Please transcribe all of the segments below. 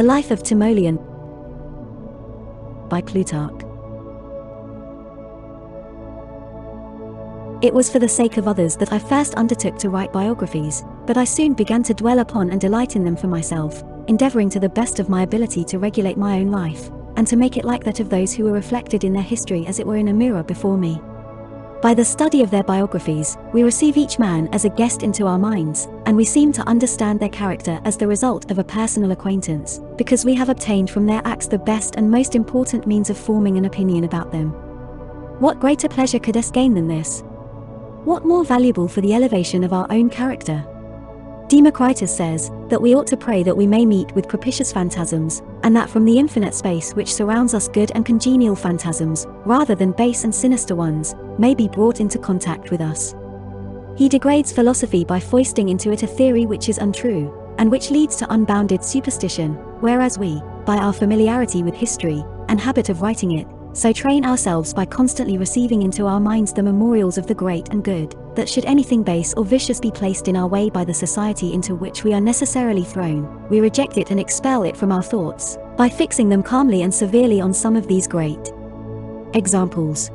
The Life of Timoleon by Plutarch. It was for the sake of others that I first undertook to write biographies, but I soon began to dwell upon and delight in them for myself, endeavoring to the best of my ability to regulate my own life, and to make it like that of those who were reflected in their history as it were in a mirror before me. By the study of their biographies, we receive each man as a guest into our minds, and we seem to understand their character as the result of a personal acquaintance, because we have obtained from their acts the best and most important means of forming an opinion about them. What greater pleasure could us gain than this? What more valuable for the elevation of our own character? Democritus says that we ought to pray that we may meet with propitious phantasms, and that from the infinite space which surrounds us good and congenial phantasms, rather than base and sinister ones, may be brought into contact with us. He degrades philosophy by foisting into it a theory which is untrue, and which leads to unbounded superstition, whereas we, by our familiarity with history, and habit of writing it, so train ourselves by constantly receiving into our minds the memorials of the great and good, that should anything base or vicious be placed in our way by the society into which we are necessarily thrown, we reject it and expel it from our thoughts, by fixing them calmly and severely on some of these great examples.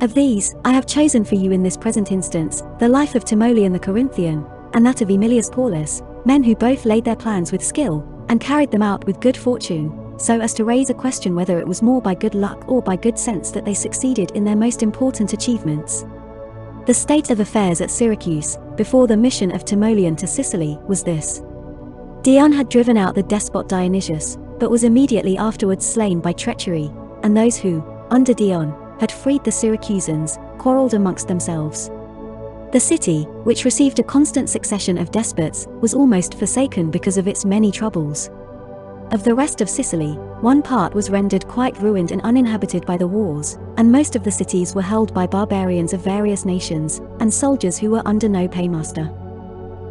Of these, I have chosen for you in this present instance, the life of Timoleon the Corinthian, and that of Aemilius Paulus, men who both laid their plans with skill, and carried them out with good fortune, so as to raise a question whether it was more by good luck or by good sense that they succeeded in their most important achievements. The state of affairs at Syracuse, before the mission of Timoleon to Sicily, was this. Dion had driven out the despot Dionysius, but was immediately afterwards slain by treachery, and those who, under Dion, had freed the Syracusans, quarrelled amongst themselves. The city, which received a constant succession of despots, was almost forsaken because of its many troubles. Of the rest of Sicily, one part was rendered quite ruined and uninhabited by the wars, and most of the cities were held by barbarians of various nations, and soldiers who were under no paymaster.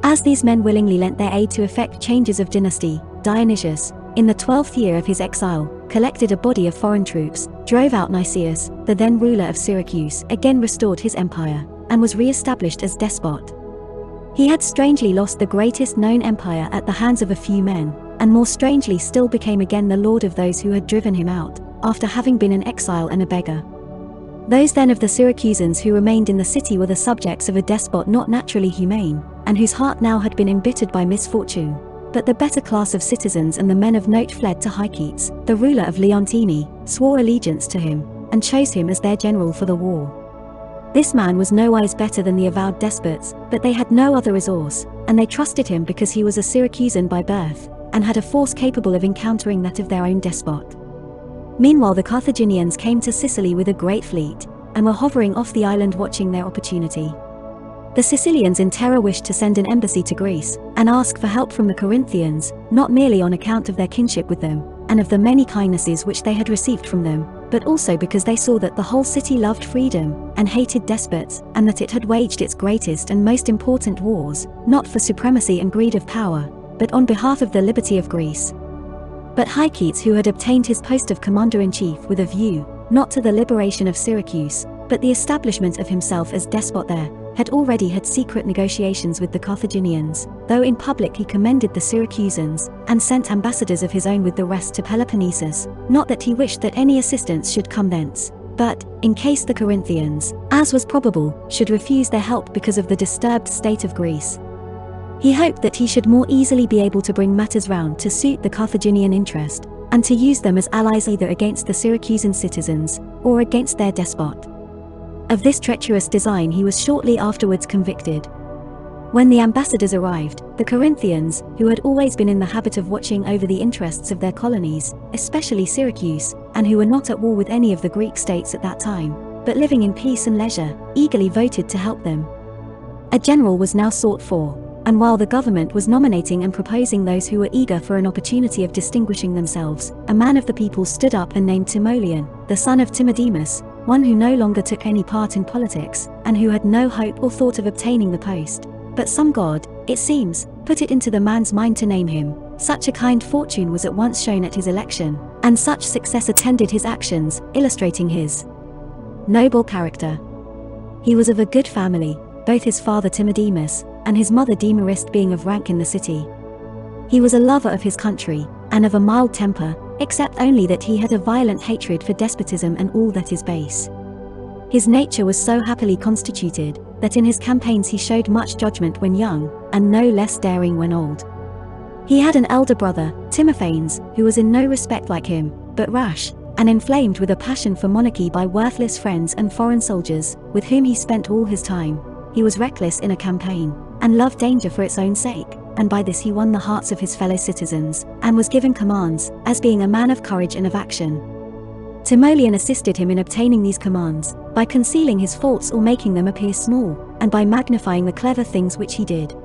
As these men willingly lent their aid to effect changes of dynasty, Dionysius, in the twelfth year of his exile, collected a body of foreign troops, drove out Nicias, the then ruler of Syracuse, again restored his empire, and was re-established as despot. He had strangely lost the greatest known empire at the hands of a few men, and more strangely still became again the lord of those who had driven him out, after having been an exile and a beggar. Those then of the Syracusans who remained in the city were the subjects of a despot not naturally humane, and whose heart now had been embittered by misfortune. But the better class of citizens and the men of note fled to Hyketes, the ruler of Leontini, swore allegiance to him, and chose him as their general for the war. This man was nowise better than the avowed despots, but they had no other resource, and they trusted him because he was a Syracusan by birth, and had a force capable of encountering that of their own despot. Meanwhile the Carthaginians came to Sicily with a great fleet, and were hovering off the island watching their opportunity. The Sicilians in terror wished to send an embassy to Greece, and ask for help from the Corinthians, not merely on account of their kinship with them, and of the many kindnesses which they had received from them, but also because they saw that the whole city loved freedom, and hated despots, and that it had waged its greatest and most important wars, not for supremacy and greed of power, but on behalf of the liberty of Greece. But Hyketes who had obtained his post of commander-in-chief with a view, not to the liberation of Syracuse, but the establishment of himself as despot there, had already had secret negotiations with the Carthaginians, though in public he commended the Syracusans, and sent ambassadors of his own with the rest to Peloponnesus, not that he wished that any assistance should come thence, but, in case the Corinthians, as was probable, should refuse their help because of the disturbed state of Greece, he hoped that he should more easily be able to bring matters round to suit the Carthaginian interest, and to use them as allies either against the Syracusan citizens, or against their despot. Of this treacherous design he was shortly afterwards convicted. When the ambassadors arrived, the Corinthians, who had always been in the habit of watching over the interests of their colonies, especially Syracuse, and who were not at war with any of the Greek states at that time, but living in peace and leisure, eagerly voted to help them. A general was now sought for, and while the government was nominating and proposing those who were eager for an opportunity of distinguishing themselves, a man of the people stood up and named Timoleon, the son of Timodemus, one who no longer took any part in politics, and who had no hope or thought of obtaining the post. But some god, it seems, put it into the man's mind to name him. Such a kind fortune was at once shown at his election, and such success attended his actions, illustrating his noble character. He was of a good family, both his father Timodemus, and his mother Demariste being of rank in the city. He was a lover of his country, and of a mild temper, except only that he had a violent hatred for despotism and all that is base. His nature was so happily constituted, that in his campaigns he showed much judgment when young, and no less daring when old. He had an elder brother, Timophanes, who was in no respect like him, but rash, and inflamed with a passion for monarchy by worthless friends and foreign soldiers, with whom he spent all his time. He was reckless in a campaign, and loved danger for its own sake, and by this he won the hearts of his fellow citizens, and was given commands, as being a man of courage and of action. Timoleon assisted him in obtaining these commands, by concealing his faults or making them appear small, and by magnifying the clever things which he did.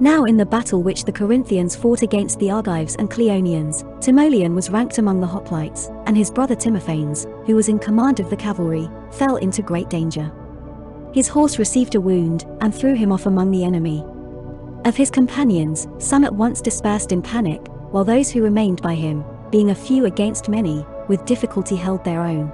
Now in the battle which the Corinthians fought against the Argives and Cleonians, Timoleon was ranked among the hoplites, and his brother Timophanes, who was in command of the cavalry, fell into great danger. His horse received a wound, and threw him off among the enemy. Of his companions, some at once dispersed in panic, while those who remained by him, being a few against many, with difficulty held their own.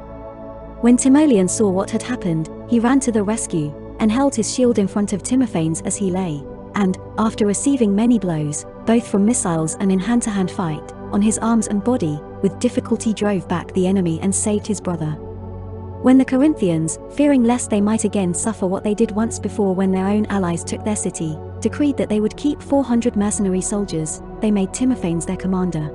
When Timoleon saw what had happened, he ran to the rescue, and held his shield in front of Timophanes as he lay, and, after receiving many blows, both from missiles and in hand-to-hand fight, on his arms and body, with difficulty drove back the enemy and saved his brother. When the Corinthians, fearing lest they might again suffer what they did once before when their own allies took their city, decreed that they would keep 400 mercenary soldiers, they made Timophanes their commander.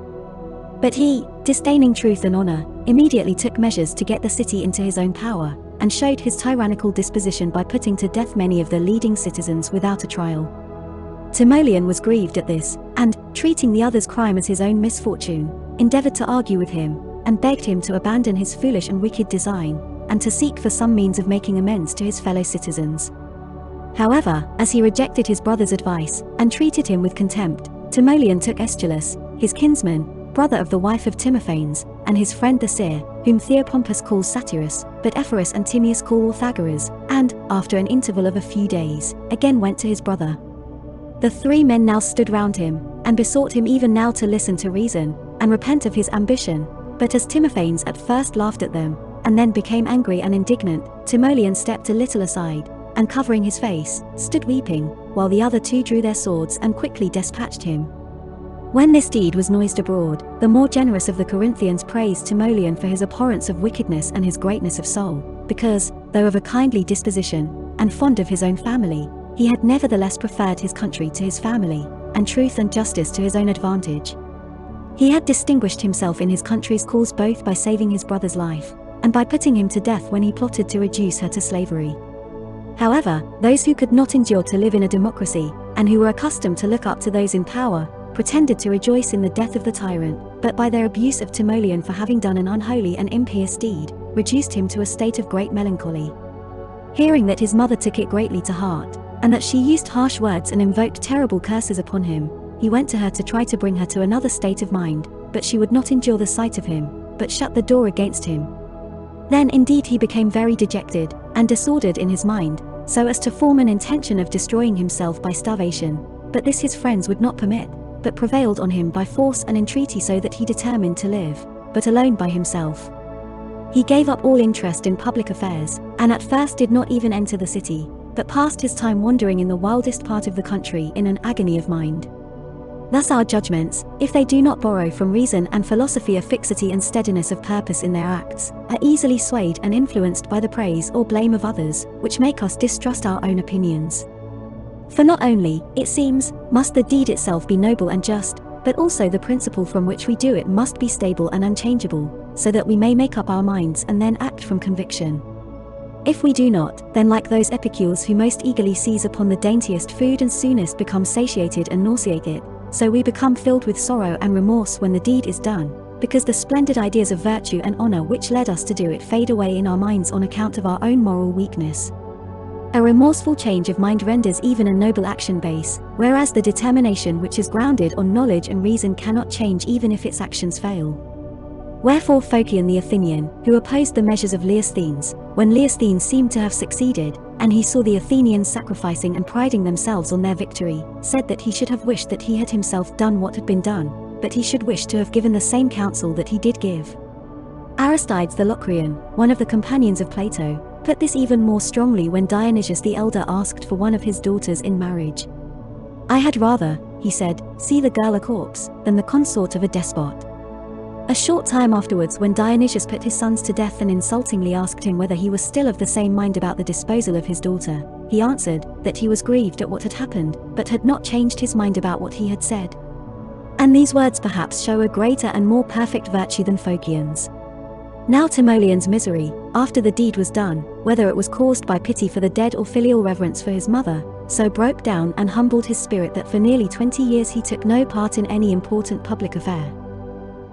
But he, disdaining truth and honor, immediately took measures to get the city into his own power, and showed his tyrannical disposition by putting to death many of the leading citizens without a trial. Timoleon was grieved at this, and, treating the other's crime as his own misfortune, endeavored to argue with him, and begged him to abandon his foolish and wicked design, and to seek for some means of making amends to his fellow citizens. However, as he rejected his brother's advice, and treated him with contempt, Timoleon took Aeschylus, his kinsman, brother of the wife of Timophanes, and his friend the seer, whom Theopompus calls Satyrus, but Ephorus and Timaeus call Orthagoras, and, after an interval of a few days, again went to his brother, the three men now stood round him, and besought him even now to listen to reason, and repent of his ambition. But as Timophanes at first laughed at them, and then became angry and indignant, Timoleon stepped a little aside, and covering his face, stood weeping, while the other two drew their swords and quickly dispatched him. When this deed was noised abroad, the more generous of the Corinthians praised Timoleon for his abhorrence of wickedness and his greatness of soul, because, though of a kindly disposition, and fond of his own family, he had nevertheless preferred his country to his family, and truth and justice to his own advantage. He had distinguished himself in his country's cause both by saving his brother's life, and by putting him to death when he plotted to reduce her to slavery. However, those who could not endure to live in a democracy, and who were accustomed to look up to those in power, pretended to rejoice in the death of the tyrant, but by their abuse of Timoleon for having done an unholy and impious deed, reduced him to a state of great melancholy. Hearing that his mother took it greatly to heart, and that she used harsh words and invoked terrible curses upon him. He went to her to try to bring her to another state of mind, but she would not endure the sight of him, but shut the door against him. Then indeed he became very dejected, and disordered in his mind, so as to form an intention of destroying himself by starvation, but this his friends would not permit, but prevailed on him by force and entreaty so that he determined to live, but alone by himself. He gave up all interest in public affairs, and at first did not even enter the city, but passed his time wandering in the wildest part of the country in an agony of mind. Thus our judgments, if they do not borrow from reason and philosophy a fixity and steadiness of purpose in their acts, are easily swayed and influenced by the praise or blame of others, which make us distrust our own opinions. For not only, it seems, must the deed itself be noble and just, but also the principle from which we do it must be stable and unchangeable, so that we may make up our minds and then act from conviction. If we do not, then like those epicures who most eagerly seize upon the daintiest food and soonest become satiated and nauseated, so we become filled with sorrow and remorse when the deed is done, because the splendid ideas of virtue and honor which led us to do it fade away in our minds on account of our own moral weakness. A remorseful change of mind renders even a noble action base, whereas the determination which is grounded on knowledge and reason cannot change even if its actions fail. Wherefore Phocion the Athenian, who opposed the measures of Leosthenes, when Leosthenes seemed to have succeeded, and he saw the Athenians sacrificing and priding themselves on their victory, said that he should have wished that he had himself done what had been done, but he should wish to have given the same counsel that he did give. Aristides the Locrian, one of the companions of Plato, put this even more strongly when Dionysius the elder asked for one of his daughters in marriage. I had rather, he said, see the girl a corpse, than the consort of a despot. A short time afterwards, when Dionysius put his sons to death and insultingly asked him whether he was still of the same mind about the disposal of his daughter, he answered that he was grieved at what had happened, but had not changed his mind about what he had said. And these words perhaps show a greater and more perfect virtue than Phocion's. Now Timoleon's misery, after the deed was done, whether it was caused by pity for the dead or filial reverence for his mother, so broke down and humbled his spirit that for nearly 20 years he took no part in any important public affair.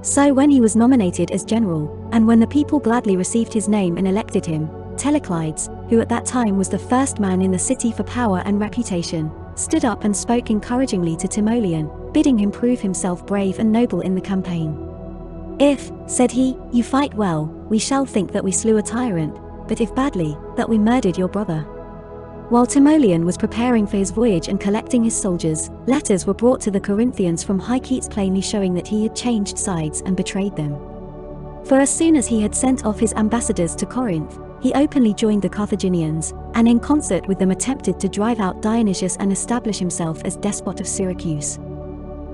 So when he was nominated as general, and when the people gladly received his name and elected him, Teleclides, who at that time was the first man in the city for power and reputation, stood up and spoke encouragingly to Timoleon, bidding him prove himself brave and noble in the campaign. If, said he, you fight well, we shall think that we slew a tyrant, but if badly, that we murdered your brother. While Timoleon was preparing for his voyage and collecting his soldiers, letters were brought to the Corinthians from Hyketes plainly showing that he had changed sides and betrayed them. For as soon as he had sent off his ambassadors to Corinth, he openly joined the Carthaginians, and in concert with them attempted to drive out Dionysius and establish himself as despot of Syracuse.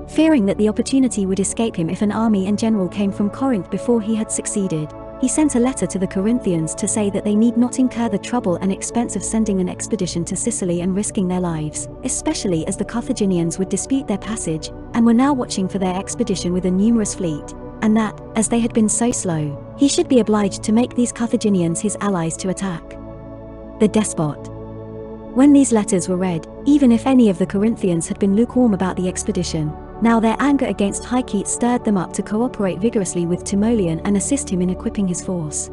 Fearing that the opportunity would escape him if an army and general came from Corinth before he had succeeded, he sent a letter to the Corinthians to say that they need not incur the trouble and expense of sending an expedition to Sicily and risking their lives, especially as the Carthaginians would dispute their passage, and were now watching for their expedition with a numerous fleet, and that, as they had been so slow, he should be obliged to make these Carthaginians his allies to attack. The despot. When these letters were read, even if any of the Corinthians had been lukewarm about the expedition, now their anger against Hyketes stirred them up to cooperate vigorously with Timoleon and assist him in equipping his force.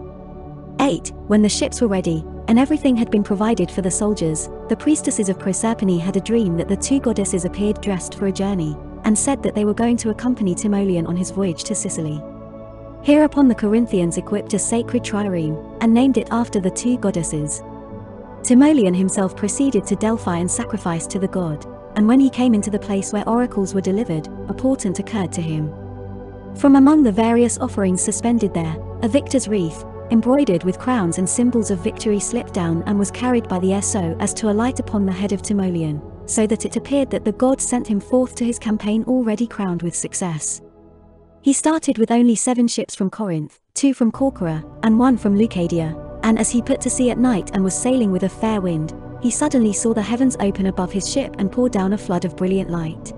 8. When the ships were ready, and everything had been provided for the soldiers, the priestesses of Proserpine had a dream that the two goddesses appeared dressed for a journey, and said that they were going to accompany Timoleon on his voyage to Sicily. Hereupon the Corinthians equipped a sacred trireme, and named it after the two goddesses. Timoleon himself proceeded to Delphi and sacrificed to the god, and when he came into the place where oracles were delivered, a portent occurred to him. From among the various offerings suspended there, a victor's wreath, embroidered with crowns and symbols of victory slipped down and was carried by the so as to alight upon the head of Timoleon, so that it appeared that the god sent him forth to his campaign already crowned with success. He started with only seven ships from Corinth, two from Corcyra, and one from Leucadia, and as he put to sea at night and was sailing with a fair wind, he suddenly saw the heavens open above his ship and pour down a flood of brilliant light.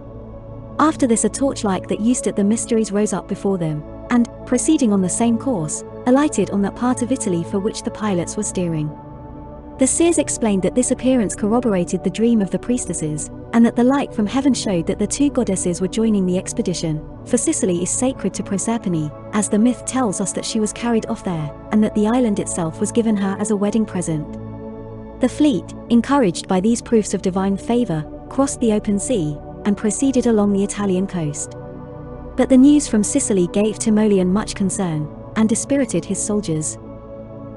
After this a torchlight that used at the mysteries rose up before them, and, proceeding on the same course, alighted on that part of Italy for which the pilots were steering. The seers explained that this appearance corroborated the dream of the priestesses, and that the light from heaven showed that the two goddesses were joining the expedition, for Sicily is sacred to Proserpine, as the myth tells us that she was carried off there, and that the island itself was given her as a wedding present. The fleet, encouraged by these proofs of divine favor, crossed the open sea and proceeded along the Italian coast. But the news from Sicily gave Timoleon much concern and dispirited his soldiers.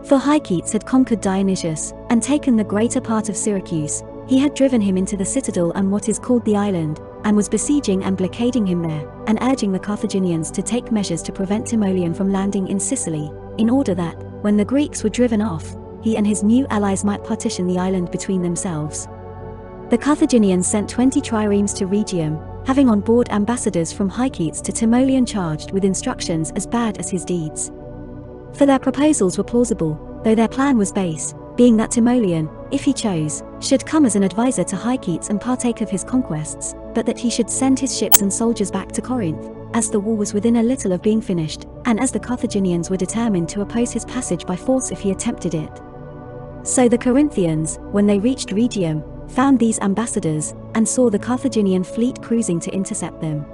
For Hyketes had conquered Dionysius and taken the greater part of Syracuse, he had driven him into the citadel and what is called the island, and was besieging and blockading him there, and urging the Carthaginians to take measures to prevent Timoleon from landing in Sicily, in order that, when the Greeks were driven off, he and his new allies might partition the island between themselves. The Carthaginians sent 20 triremes to Rhegium, having on board ambassadors from Hyketes to Timoleon charged with instructions as bad as his deeds. For their proposals were plausible, though their plan was base, being that Timoleon, if he chose, should come as an advisor to Hyketes and partake of his conquests, but that he should send his ships and soldiers back to Corinth, as the war was within a little of being finished, and as the Carthaginians were determined to oppose his passage by force if he attempted it. So the Corinthians, when they reached Rhegium, found these ambassadors, and saw the Carthaginian fleet cruising to intercept them.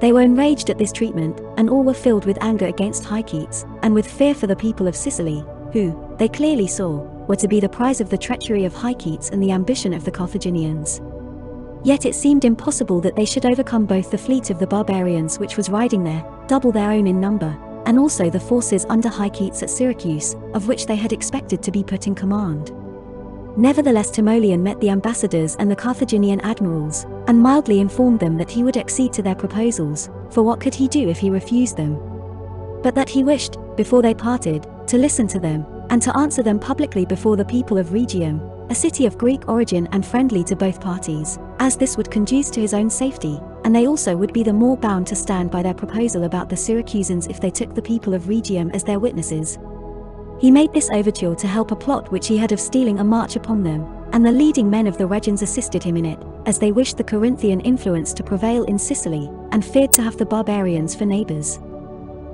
They were enraged at this treatment, and all were filled with anger against Hyketes, and with fear for the people of Sicily, who, they clearly saw, were to be the prize of the treachery of Hyketes and the ambition of the Carthaginians. Yet it seemed impossible that they should overcome both the fleet of the barbarians which was riding there, double their own in number, and also the forces under Hyketes at Syracuse, of which they had expected to be put in command. Nevertheless Timoleon met the ambassadors and the Carthaginian admirals, and mildly informed them that he would accede to their proposals, for what could he do if he refused them? But that he wished, before they parted, to listen to them, and to answer them publicly before the people of Rhegium, a city of Greek origin and friendly to both parties, as this would conduce to his own safety, and they also would be the more bound to stand by their proposal about the Syracusans if they took the people of Rhegium as their witnesses. He made this overture to help a plot which he had of stealing a march upon them, and the leading men of the Rhegians assisted him in it, as they wished the Corinthian influence to prevail in Sicily, and feared to have the barbarians for neighbors.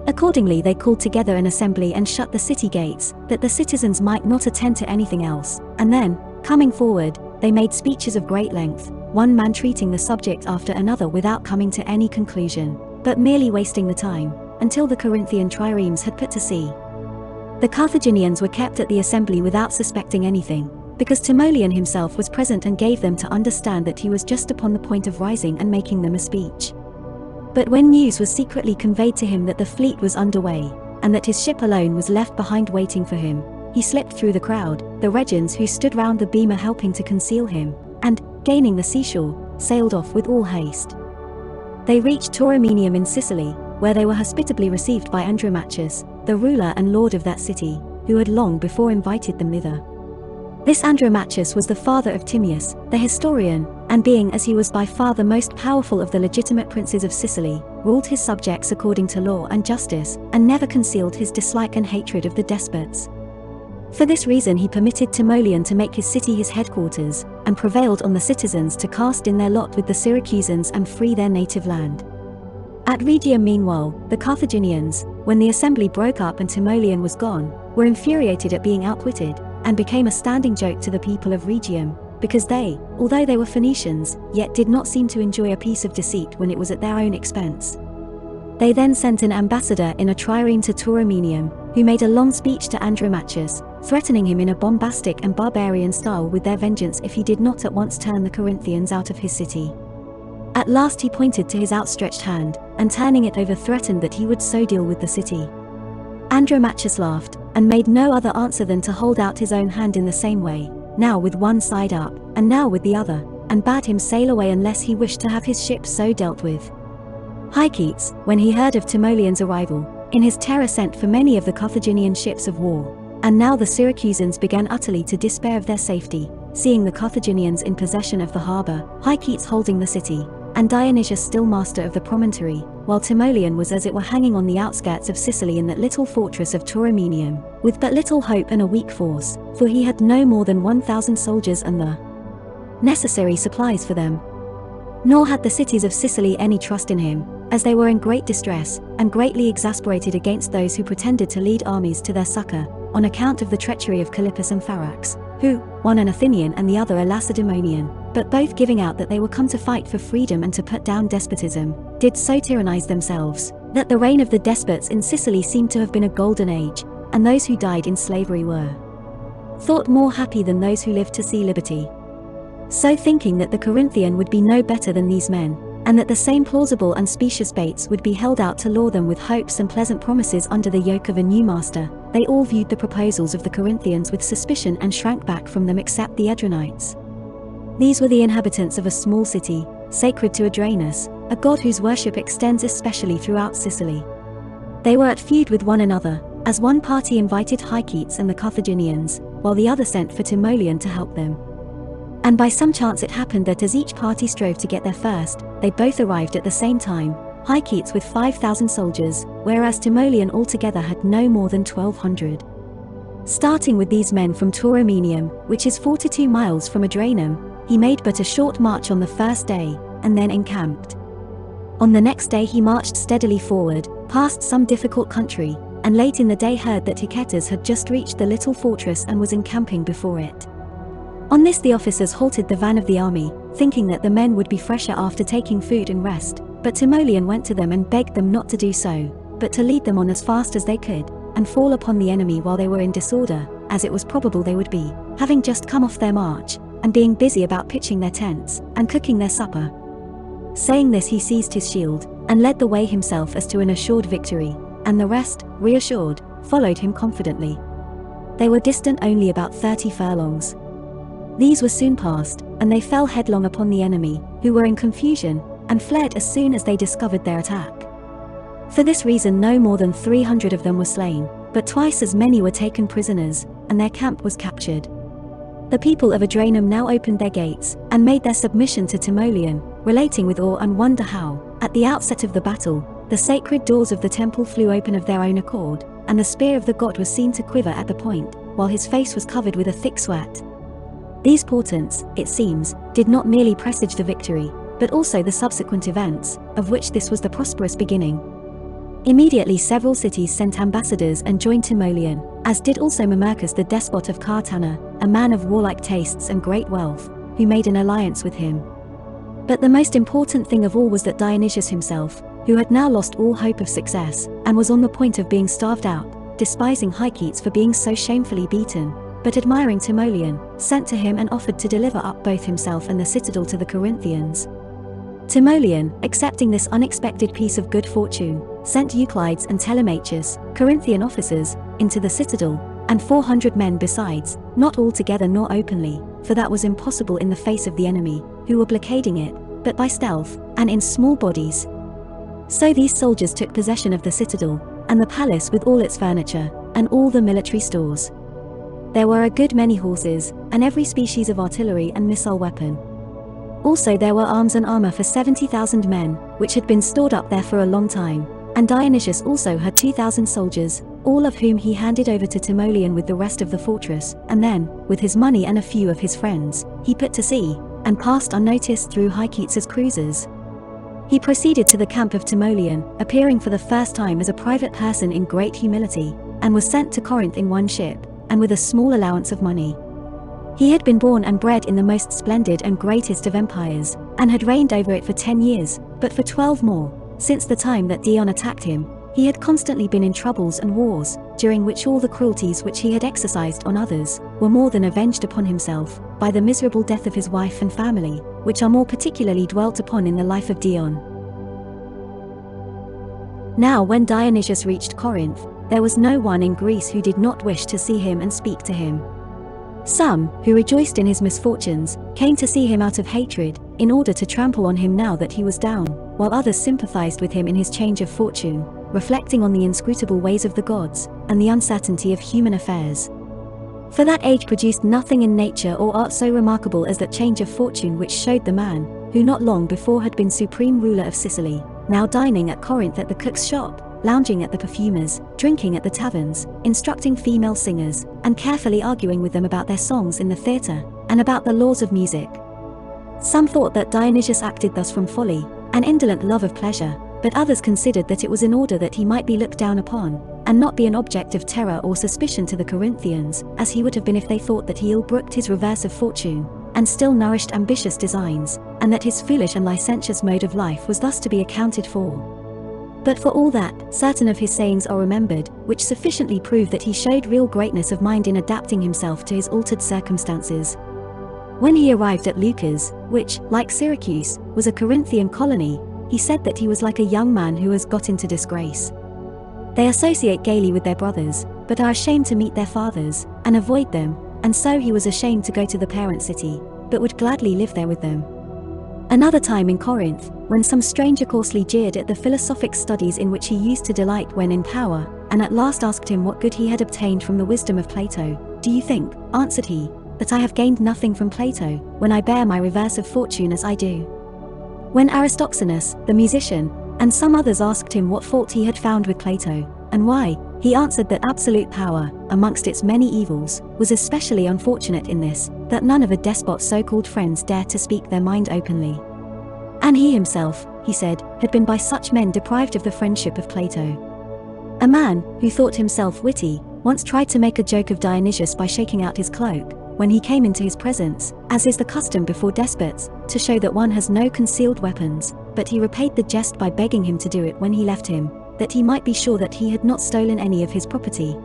Accordingly they called together an assembly and shut the city gates, that the citizens might not attend to anything else, and then, coming forward, they made speeches of great length, one man treating the subject after another without coming to any conclusion, but merely wasting the time, until the Corinthian triremes had put to sea. The Carthaginians were kept at the assembly without suspecting anything, because Timoleon himself was present and gave them to understand that he was just upon the point of rising and making them a speech. But when news was secretly conveyed to him that the fleet was underway, and that his ship alone was left behind waiting for him, he slipped through the crowd, the Rhegians who stood round the bema helping to conceal him, and, gaining the seashore, sailed off with all haste. They reached Tauromenium in Sicily, where they were hospitably received by Andromachus, the ruler and lord of that city, who had long before invited them thither. This Andromachus was the father of Timaeus, the historian, and being as he was by far the most powerful of the legitimate princes of Sicily, ruled his subjects according to law and justice, and never concealed his dislike and hatred of the despots. For this reason he permitted Timoleon to make his city his headquarters, and prevailed on the citizens to cast in their lot with the Syracusans and free their native land. At Rhegium meanwhile, the Carthaginians, when the assembly broke up and Timoleon was gone, were infuriated at being outwitted, and became a standing joke to the people of Rhegium, because they, although they were Phoenicians, yet did not seem to enjoy a piece of deceit when it was at their own expense. They then sent an ambassador in a trireme to Tauromenium, who made a long speech to Andromachus, threatening him in a bombastic and barbarian style with their vengeance if he did not at once turn the Corinthians out of his city. At last he pointed to his outstretched hand, and turning it over threatened that he would so deal with the city. Andromachus laughed, and made no other answer than to hold out his own hand in the same way, now with one side up, and now with the other, and bade him sail away unless he wished to have his ship so dealt with. Hyketes, when he heard of Timoleon's arrival, in his terror sent for many of the Carthaginian ships of war, and now the Syracusans began utterly to despair of their safety, seeing the Carthaginians in possession of the harbour, Hyketes holding the city, and Dionysius still master of the promontory, while Timoleon was as it were hanging on the outskirts of Sicily in that little fortress of Tauromenium, with but little hope and a weak force, for he had no more than 1,000 soldiers and the necessary supplies for them. Nor had the cities of Sicily any trust in him, as they were in great distress, and greatly exasperated against those who pretended to lead armies to their succor, on account of the treachery of Callippus and Pharax, who, one an Athenian and the other a Lacedaemonian, but both giving out that they were come to fight for freedom and to put down despotism, did so tyrannize themselves, that the reign of the despots in Sicily seemed to have been a golden age, and those who died in slavery were thought more happy than those who lived to see liberty. So thinking that the Corinthian would be no better than these men, and that the same plausible and specious baits would be held out to lure them with hopes and pleasant promises under the yoke of a new master, they all viewed the proposals of the Corinthians with suspicion and shrank back from them except the Adranites. These were the inhabitants of a small city, sacred to Adranus, a god whose worship extends especially throughout Sicily. They were at feud with one another, as one party invited Hyketes and the Carthaginians, while the other sent for Timoleon to help them. And by some chance it happened that as each party strove to get there first, they both arrived at the same time, Hyketes with 5,000 soldiers, whereas Timoleon altogether had no more than 1,200. Starting with these men from Tauromenium, which is 42 miles from Adranum, he made but a short march on the first day, and then encamped. On the next day he marched steadily forward, past some difficult country, and late in the day heard that Hicetas had just reached the little fortress and was encamping before it. On this the officers halted the van of the army, thinking that the men would be fresher after taking food and rest, but Timoleon went to them and begged them not to do so, but to lead them on as fast as they could, and fall upon the enemy while they were in disorder, as it was probable they would be, having just come off their march, and being busy about pitching their tents, and cooking their supper. Saying this he seized his shield, and led the way himself as to an assured victory, and the rest, reassured, followed him confidently. They were distant only about thirty furlongs, these were soon passed, and they fell headlong upon the enemy, who were in confusion, and fled as soon as they discovered their attack. For this reason no more than 300 of them were slain, but twice as many were taken prisoners, and their camp was captured. The people of Adranum now opened their gates, and made their submission to Timoleon, relating with awe and wonder how, at the outset of the battle, the sacred doors of the temple flew open of their own accord, and the spear of the god was seen to quiver at the point, while his face was covered with a thick sweat. These portents, it seems, did not merely presage the victory, but also the subsequent events, of which this was the prosperous beginning. Immediately several cities sent ambassadors and joined Timoleon, as did also Mamercus the despot of Catana, a man of warlike tastes and great wealth, who made an alliance with him. But the most important thing of all was that Dionysius himself, who had now lost all hope of success, and was on the point of being starved out, despising Hycetes for being so shamefully beaten, but admiring Timoleon, sent to him and offered to deliver up both himself and the citadel to the Corinthians. Timoleon, accepting this unexpected piece of good fortune, sent Euclides and Telemachus, Corinthian officers, into the citadel, and 400 men besides, not altogether nor openly, for that was impossible in the face of the enemy, who were blockading it, but by stealth, and in small bodies. So these soldiers took possession of the citadel, and the palace with all its furniture, and all the military stores. There were a good many horses, and every species of artillery and missile weapon. Also there were arms and armor for 70,000 men, which had been stored up there for a long time, and Dionysius also had 2,000 soldiers, all of whom he handed over to Timoleon with the rest of the fortress, and then, with his money and a few of his friends, he put to sea, and passed unnoticed through Hycetes' cruisers, he proceeded to the camp of Timoleon, appearing for the first time as a private person in great humility, and was sent to Corinth in one ship, and with a small allowance of money. He had been born and bred in the most splendid and greatest of empires, and had reigned over it for ten years, but for twelve more, since the time that Dion attacked him, he had constantly been in troubles and wars, during which all the cruelties which he had exercised on others were more than avenged upon himself by the miserable death of his wife and family, which are more particularly dwelt upon in the life of Dion. Now when Dionysius reached Corinth, there was no one in Greece who did not wish to see him and speak to him. Some, who rejoiced in his misfortunes, came to see him out of hatred, in order to trample on him now that he was down, while others sympathized with him in his change of fortune, reflecting on the inscrutable ways of the gods, and the uncertainty of human affairs. For that age produced nothing in nature or art so remarkable as that change of fortune which showed the man, who not long before had been supreme ruler of Sicily, now dining at Corinth at the cook's shop, lounging at the perfumer's, drinking at the taverns, instructing female singers, and carefully arguing with them about their songs in the theatre, and about the laws of music. Some thought that Dionysius acted thus from folly, an indolent love of pleasure, but others considered that it was in order that he might be looked down upon, and not be an object of terror or suspicion to the Corinthians, as he would have been if they thought that he ill-brooked his reverse of fortune, and still nourished ambitious designs, and that his foolish and licentious mode of life was thus to be accounted for. But for all that, certain of his sayings are remembered, which sufficiently prove that he showed real greatness of mind in adapting himself to his altered circumstances. When he arrived at Leucas, which, like Syracuse, was a Corinthian colony, he said that he was like a young man who has got into disgrace. They associate gaily with their brothers, but are ashamed to meet their fathers, and avoid them, and so he was ashamed to go to the parent city, but would gladly live there with them. Another time in Corinth, when some stranger coarsely jeered at the philosophic studies in which he used to delight when in power, and at last asked him what good he had obtained from the wisdom of Plato, Do you think, answered he, that I have gained nothing from Plato, when I bear my reverse of fortune as I do? When Aristoxenus, the musician, and some others asked him what fault he had found with Plato, and why, he answered that absolute power, amongst its many evils, was especially unfortunate in this, that none of a despot's so-called friends dare to speak their mind openly. And he himself, he said, had been by such men deprived of the friendship of Plato. A man, who thought himself witty, once tried to make a joke of Dionysius by shaking out his cloak, when he came into his presence, as is the custom before despots, to show that one has no concealed weapons, but he repaid the jest by begging him to do it when he left him, that he might be sure that he had not stolen any of his property.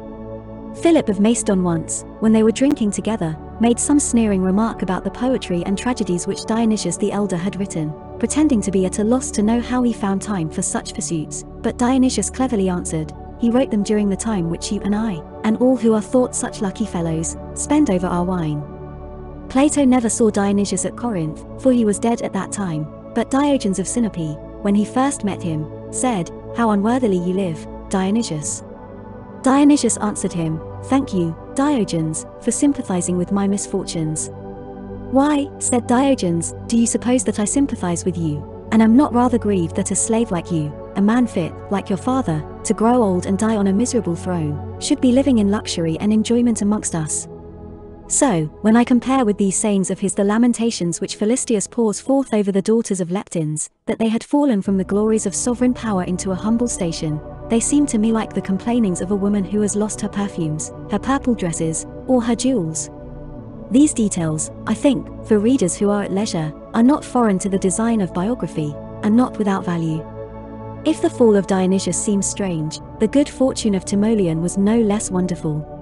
Philip of Macedon once, when they were drinking together, made some sneering remark about the poetry and tragedies which Dionysius the elder had written, pretending to be at a loss to know how he found time for such pursuits, but Dionysius cleverly answered, he wrote them during the time which you and I, and all who are thought such lucky fellows, spend over our wine. Plato never saw Dionysius at Corinth, for he was dead at that time, but Diogenes of Sinope, when he first met him, said, How unworthily you live, Dionysius. Dionysius answered him, Thank you, Diogenes, for sympathizing with my misfortunes. Why, said Diogenes, do you suppose that I sympathize with you, and am not rather grieved that a slave like you, a man fit, like your father, to grow old and die on a miserable throne, should be living in luxury and enjoyment amongst us? So, when I compare with these sayings of his the lamentations which Philistus pours forth over the daughters of Leptines, that they had fallen from the glories of sovereign power into a humble station, they seem to me like the complainings of a woman who has lost her perfumes, her purple dresses, or her jewels. These details, I think, for readers who are at leisure, are not foreign to the design of biography, and not without value. If the fall of Dionysius seems strange, the good fortune of Timoleon was no less wonderful.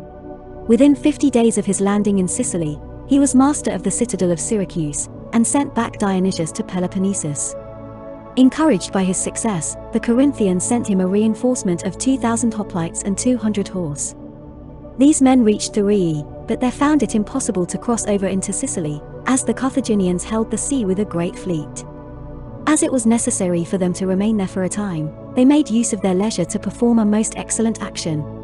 Within 50 days of his landing in Sicily, he was master of the citadel of Syracuse, and sent back Dionysius to Peloponnesus. Encouraged by his success, the Corinthians sent him a reinforcement of 2,000 hoplites and 200 horse. These men reached Thurii, but they found it impossible to cross over into Sicily, as the Carthaginians held the sea with a great fleet. As it was necessary for them to remain there for a time, they made use of their leisure to perform a most excellent action,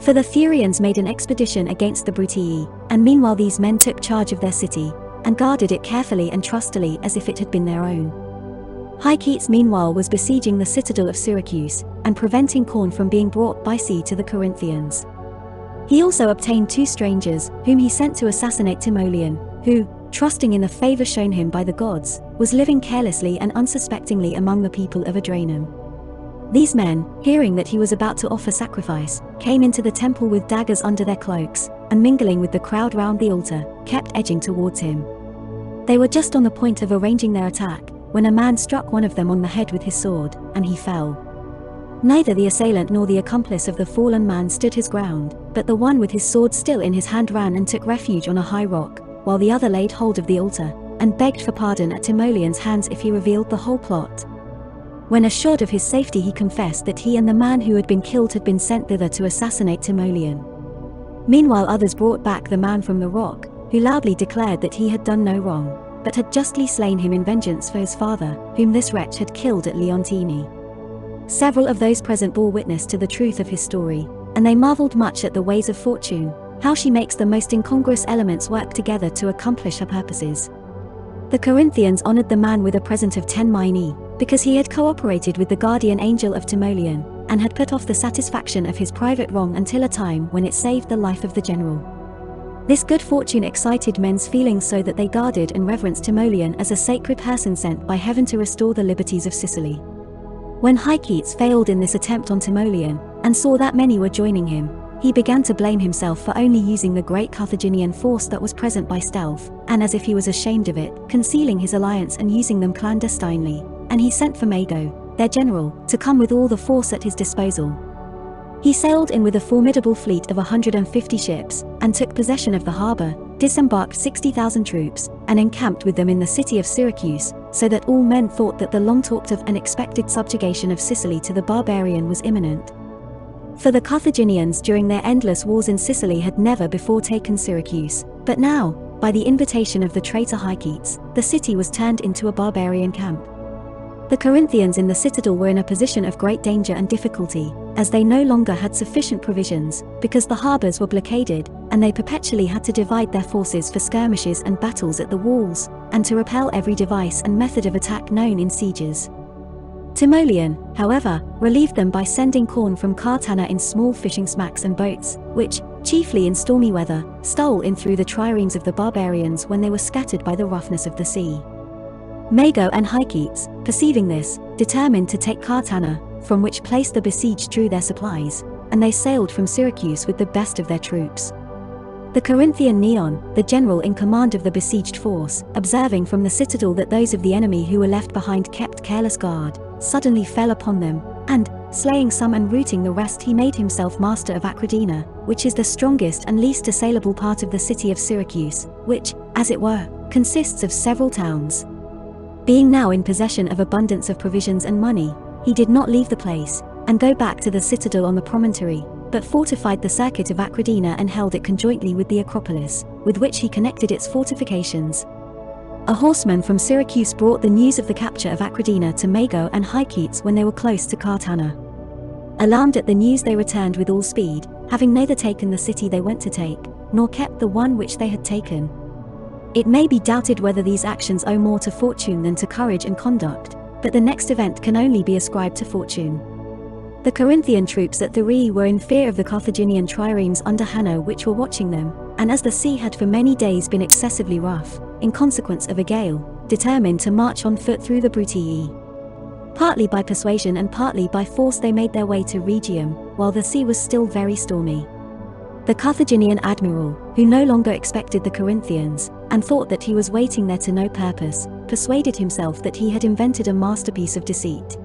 for the Thurians made an expedition against the Brutii, and meanwhile these men took charge of their city, and guarded it carefully and trustily as if it had been their own. Hyketes meanwhile was besieging the citadel of Syracuse, and preventing corn from being brought by sea to the Corinthians. He also obtained two strangers, whom he sent to assassinate Timoleon, who, trusting in the favor shown him by the gods, was living carelessly and unsuspectingly among the people of Adranum. These men, hearing that he was about to offer sacrifice, came into the temple with daggers under their cloaks, and mingling with the crowd round the altar, kept edging towards him. They were just on the point of arranging their attack, when a man struck one of them on the head with his sword, and he fell. Neither the assailant nor the accomplice of the fallen man stood his ground, but the one with his sword still in his hand ran and took refuge on a high rock, while the other laid hold of the altar, and begged for pardon at Timoleon's hands if he revealed the whole plot. When assured of his safety he confessed that he and the man who had been killed had been sent thither to assassinate Timoleon. Meanwhile others brought back the man from the rock, who loudly declared that he had done no wrong, but had justly slain him in vengeance for his father, whom this wretch had killed at Leontini. Several of those present bore witness to the truth of his story, and they marveled much at the ways of fortune, how she makes the most incongruous elements work together to accomplish her purposes. The Corinthians honored the man with a present of ten minae, because he had cooperated with the guardian angel of Timoleon, and had put off the satisfaction of his private wrong until a time when it saved the life of the general. This good fortune excited men's feelings so that they guarded and reverenced Timoleon as a sacred person sent by heaven to restore the liberties of Sicily. When Hyketes failed in this attempt on Timoleon, and saw that many were joining him, he began to blame himself for only using the great Carthaginian force that was present by stealth, and as if he was ashamed of it, concealing his alliance and using them clandestinely, and he sent for Mago, their general, to come with all the force at his disposal. He sailed in with a formidable fleet of 150 ships, and took possession of the harbour, disembarked 60,000 troops, and encamped with them in the city of Syracuse, so that all men thought that the long talked of and expected subjugation of Sicily to the barbarian was imminent. For the Carthaginians during their endless wars in Sicily had never before taken Syracuse, but now, by the invitation of the traitor Hyketes, the city was turned into a barbarian camp. The Corinthians in the citadel were in a position of great danger and difficulty, as they no longer had sufficient provisions, because the harbours were blockaded, and they perpetually had to divide their forces for skirmishes and battles at the walls, and to repel every device and method of attack known in sieges. Timoleon, however, relieved them by sending corn from Catana in small fishing smacks and boats, which, chiefly in stormy weather, stole in through the triremes of the barbarians when they were scattered by the roughness of the sea. Mago and Hyketes, perceiving this, determined to take Catana, from which place the besieged drew their supplies, and they sailed from Syracuse with the best of their troops. The Corinthian Neon, the general in command of the besieged force, observing from the citadel that those of the enemy who were left behind kept careless guard, suddenly fell upon them, and, slaying some and routing the rest he made himself master of Acradina, which is the strongest and least assailable part of the city of Syracuse, which, as it were, consists of several towns. Being now in possession of abundance of provisions and money, he did not leave the place, and go back to the citadel on the promontory, but fortified the circuit of Acradina and held it conjointly with the Acropolis, with which he connected its fortifications. A horseman from Syracuse brought the news of the capture of Acradina to Mago and Hyketes when they were close to Catana. Alarmed at the news they returned with all speed, having neither taken the city they went to take, nor kept the one which they had taken. It may be doubted whether these actions owe more to fortune than to courage and conduct, but the next event can only be ascribed to fortune. The Corinthian troops at Thurii were in fear of the Carthaginian triremes under Hanno which were watching them, and as the sea had for many days been excessively rough, in consequence of a gale, determined to march on foot through the Brutii. Partly by persuasion and partly by force they made their way to Rhegium, while the sea was still very stormy. The Carthaginian admiral, who no longer expected the Corinthians, and thought that he was waiting there to no purpose, persuaded himself that he had invented a masterpiece of deceit.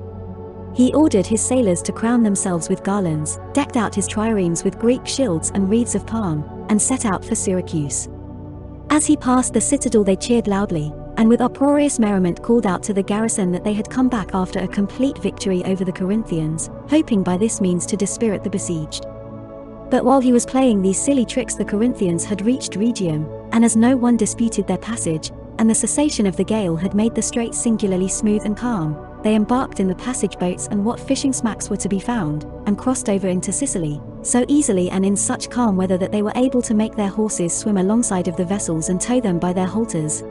He ordered his sailors to crown themselves with garlands, decked out his triremes with Greek shields and wreaths of palm, and set out for Syracuse. As he passed the citadel they cheered loudly, and with uproarious merriment called out to the garrison that they had come back after a complete victory over the Corinthians, hoping by this means to dispirit the besieged. But while he was playing these silly tricks the Corinthians had reached Rhegium, and as no one disputed their passage, and the cessation of the gale had made the strait singularly smooth and calm, they embarked in the passage boats and what fishing smacks were to be found, and crossed over into Sicily, so easily and in such calm weather that they were able to make their horses swim alongside of the vessels and tow them by their halters.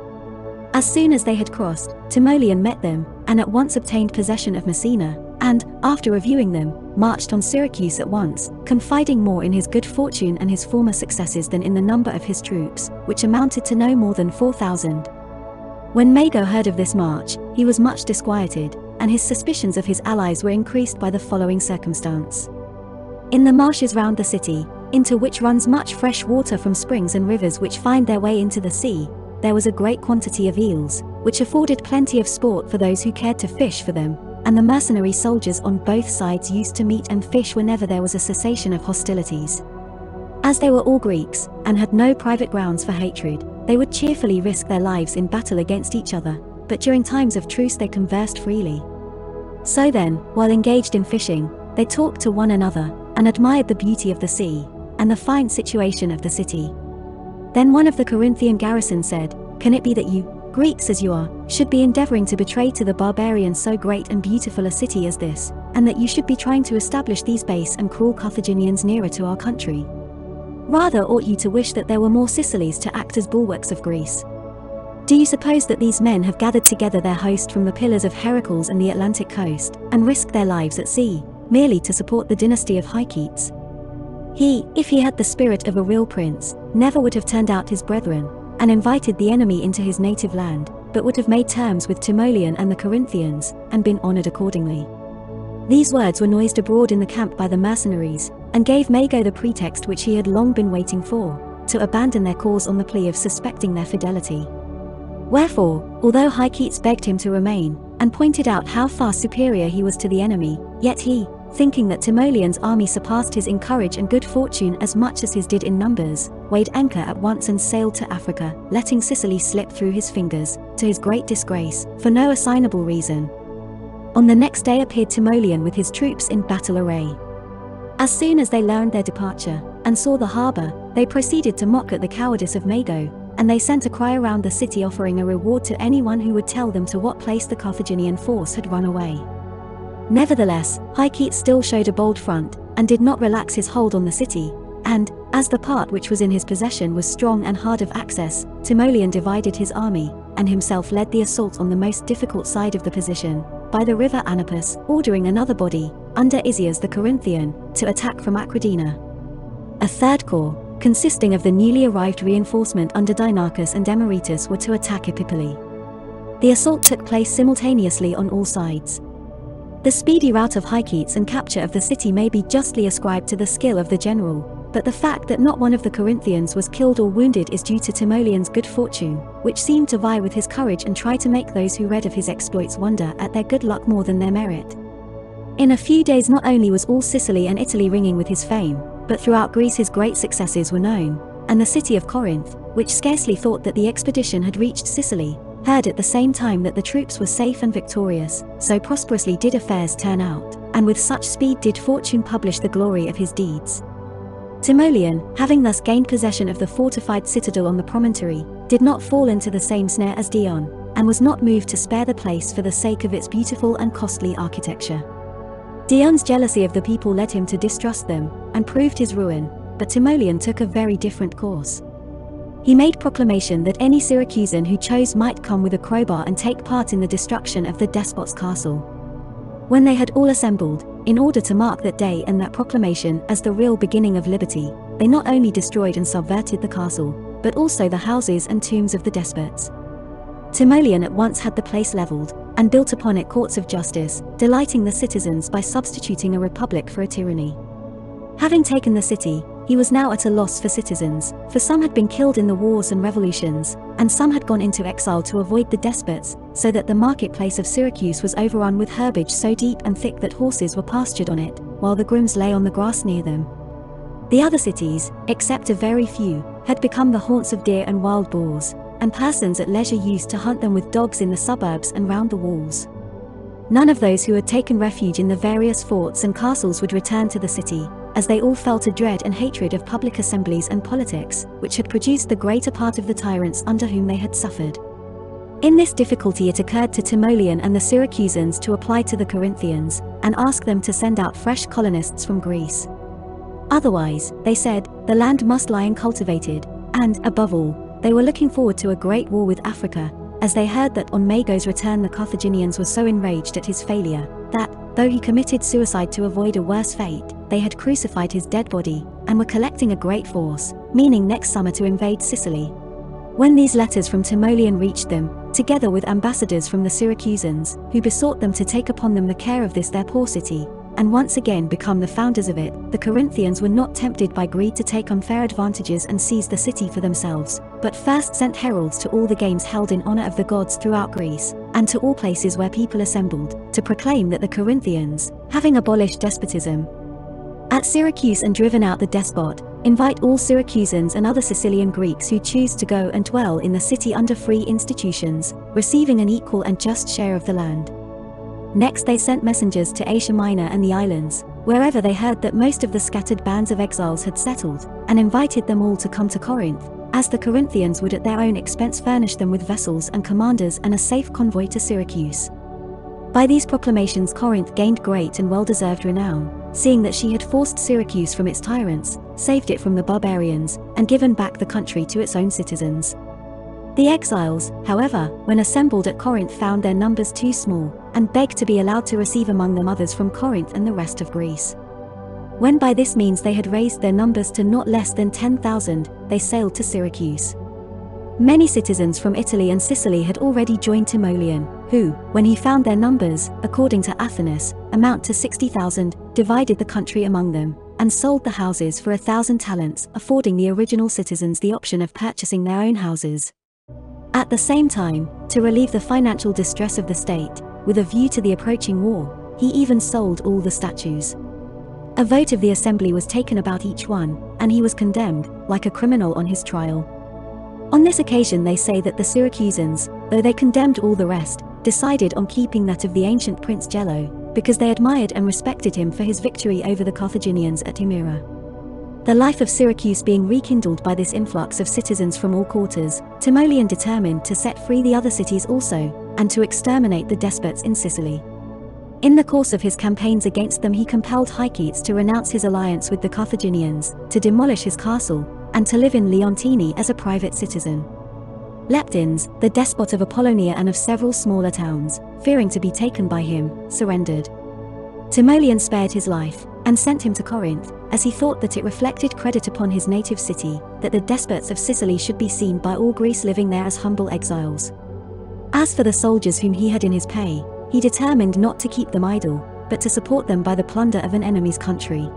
As soon as they had crossed, Timoleon met them, and at once obtained possession of Messina, and, after reviewing them, marched on Syracuse at once, confiding more in his good fortune and his former successes than in the number of his troops, which amounted to no more than 4,000. When Mago heard of this march, he was much disquieted, and his suspicions of his allies were increased by the following circumstance. In the marshes round the city, into which runs much fresh water from springs and rivers which find their way into the sea, there was a great quantity of eels, which afforded plenty of sport for those who cared to fish for them, and the mercenary soldiers on both sides used to meet and fish whenever there was a cessation of hostilities. As they were all Greeks, and had no private grounds for hatred, they would cheerfully risk their lives in battle against each other, but during times of truce they conversed freely. So then, while engaged in fishing, they talked to one another, and admired the beauty of the sea, and the fine situation of the city. Then one of the Corinthian garrison said, Can it be that you, Greeks as you are, should be endeavoring to betray to the barbarians so great and beautiful a city as this, and that you should be trying to establish these base and cruel Carthaginians nearer to our country? Rather ought you to wish that there were more Sicilies to act as bulwarks of Greece. Do you suppose that these men have gathered together their host from the pillars of Heracles and the Atlantic coast, and risked their lives at sea, merely to support the dynasty of Hyketes? He, if he had the spirit of a real prince, never would have turned out his brethren, and invited the enemy into his native land, but would have made terms with Timoleon and the Corinthians, and been honored accordingly. These words were noised abroad in the camp by the mercenaries, and gave Mago the pretext which he had long been waiting for, to abandon their cause on the plea of suspecting their fidelity. Wherefore, although Hyketes begged him to remain, and pointed out how far superior he was to the enemy, yet he, thinking that Timoleon's army surpassed his in courage and good fortune as much as his did in numbers, weighed anchor at once and sailed to Africa, letting Sicily slip through his fingers, to his great disgrace, for no assignable reason. On the next day appeared Timoleon with his troops in battle array. As soon as they learned their departure, and saw the harbour, they proceeded to mock at the cowardice of Mago, and they sent a cry around the city offering a reward to anyone who would tell them to what place the Carthaginian force had run away. Nevertheless, Hyketes still showed a bold front, and did not relax his hold on the city, and, as the part which was in his possession was strong and hard of access, Timoleon divided his army, and himself led the assault on the most difficult side of the position, by the river Anapus, ordering another body, under Isias the Corinthian, to attack from Acradina. A third corps, consisting of the newly arrived reinforcement under Dinarchus and Demaritus were to attack Epipolae. The assault took place simultaneously on all sides. The speedy rout of Hyketes and capture of the city may be justly ascribed to the skill of the general, but the fact that not one of the Corinthians was killed or wounded is due to Timoleon's good fortune, which seemed to vie with his courage and try to make those who read of his exploits wonder at their good luck more than their merit. In a few days not only was all Sicily and Italy ringing with his fame, but throughout Greece his great successes were known, and the city of Corinth, which scarcely thought that the expedition had reached Sicily, heard at the same time that the troops were safe and victorious, so prosperously did affairs turn out, and with such speed did fortune publish the glory of his deeds. Timoleon, having thus gained possession of the fortified citadel on the promontory, did not fall into the same snare as Dion, and was not moved to spare the place for the sake of its beautiful and costly architecture. Dion's jealousy of the people led him to distrust them, and proved his ruin, but Timoleon took a very different course. He made proclamation that any Syracusan who chose might come with a crowbar and take part in the destruction of the despot's castle. When they had all assembled, in order to mark that day and that proclamation as the real beginning of liberty, they not only destroyed and subverted the castle, but also the houses and tombs of the despots. Timoleon at once had the place leveled, and built upon it courts of justice, delighting the citizens by substituting a republic for a tyranny. Having taken the city, he was now at a loss for citizens, for some had been killed in the wars and revolutions, and some had gone into exile to avoid the despots, so that the marketplace of Syracuse was overrun with herbage so deep and thick that horses were pastured on it, while the grooms lay on the grass near them. The other cities, except a very few, had become the haunts of deer and wild boars, and persons at leisure used to hunt them with dogs in the suburbs and round the walls. None of those who had taken refuge in the various forts and castles would return to the city, as they all felt a dread and hatred of public assemblies and politics, which had produced the greater part of the tyrants under whom they had suffered. In this difficulty it occurred to Timoleon and the Syracusans to apply to the Corinthians, and ask them to send out fresh colonists from Greece. Otherwise, they said, the land must lie uncultivated, and, above all, they were looking forward to a great war with Africa, as they heard that on Mago's return the Carthaginians were so enraged at his failure, that, though he committed suicide to avoid a worse fate, they had crucified his dead body, and were collecting a great force, meaning next summer to invade Sicily. When these letters from Timoleon reached them, together with ambassadors from the Syracusans, who besought them to take upon them the care of this their poor city, and once again become the founders of it, the Corinthians were not tempted by greed to take unfair advantages and seize the city for themselves, but first sent heralds to all the games held in honor of the gods throughout Greece, and to all places where people assembled, to proclaim that the Corinthians, having abolished despotism, at Syracuse and driven out the despot, invite all Syracusans and other Sicilian Greeks who choose to go and dwell in the city under free institutions, receiving an equal and just share of the land. Next they sent messengers to Asia Minor and the islands, wherever they heard that most of the scattered bands of exiles had settled, and invited them all to come to Corinth, as the Corinthians would at their own expense furnish them with vessels and commanders and a safe convoy to Syracuse. By these proclamations Corinth gained great and well-deserved renown, seeing that she had forced Syracuse from its tyrants, saved it from the barbarians, and given back the country to its own citizens. The exiles, however, when assembled at Corinth found their numbers too small, and begged to be allowed to receive among them others from Corinth and the rest of Greece. When by this means they had raised their numbers to not less than 10,000, they sailed to Syracuse. Many citizens from Italy and Sicily had already joined Timoleon, who, when he found their numbers, according to Athanis, amount to 60,000, divided the country among them, and sold the houses for a thousand talents, affording the original citizens the option of purchasing their own houses. At the same time, to relieve the financial distress of the state, with a view to the approaching war, he even sold all the statues. A vote of the assembly was taken about each one, and he was condemned, like a criminal on his trial. On this occasion they say that the Syracusans, though they condemned all the rest, decided on keeping that of the ancient Prince Gelo, because they admired and respected him for his victory over the Carthaginians at Himera. The life of Syracuse being rekindled by this influx of citizens from all quarters, Timoleon determined to set free the other cities also, and to exterminate the despots in Sicily. In the course of his campaigns against them he compelled Hyketes to renounce his alliance with the Carthaginians, to demolish his castle, and to live in Leontini as a private citizen. Leptines, the despot of Apollonia and of several smaller towns, fearing to be taken by him, surrendered. Timoleon spared his life, and sent him to Corinth, as he thought that it reflected credit upon his native city, that the despots of Sicily should be seen by all Greece living there as humble exiles. As for the soldiers whom he had in his pay, he determined not to keep them idle, but to support them by the plunder of an enemy's country.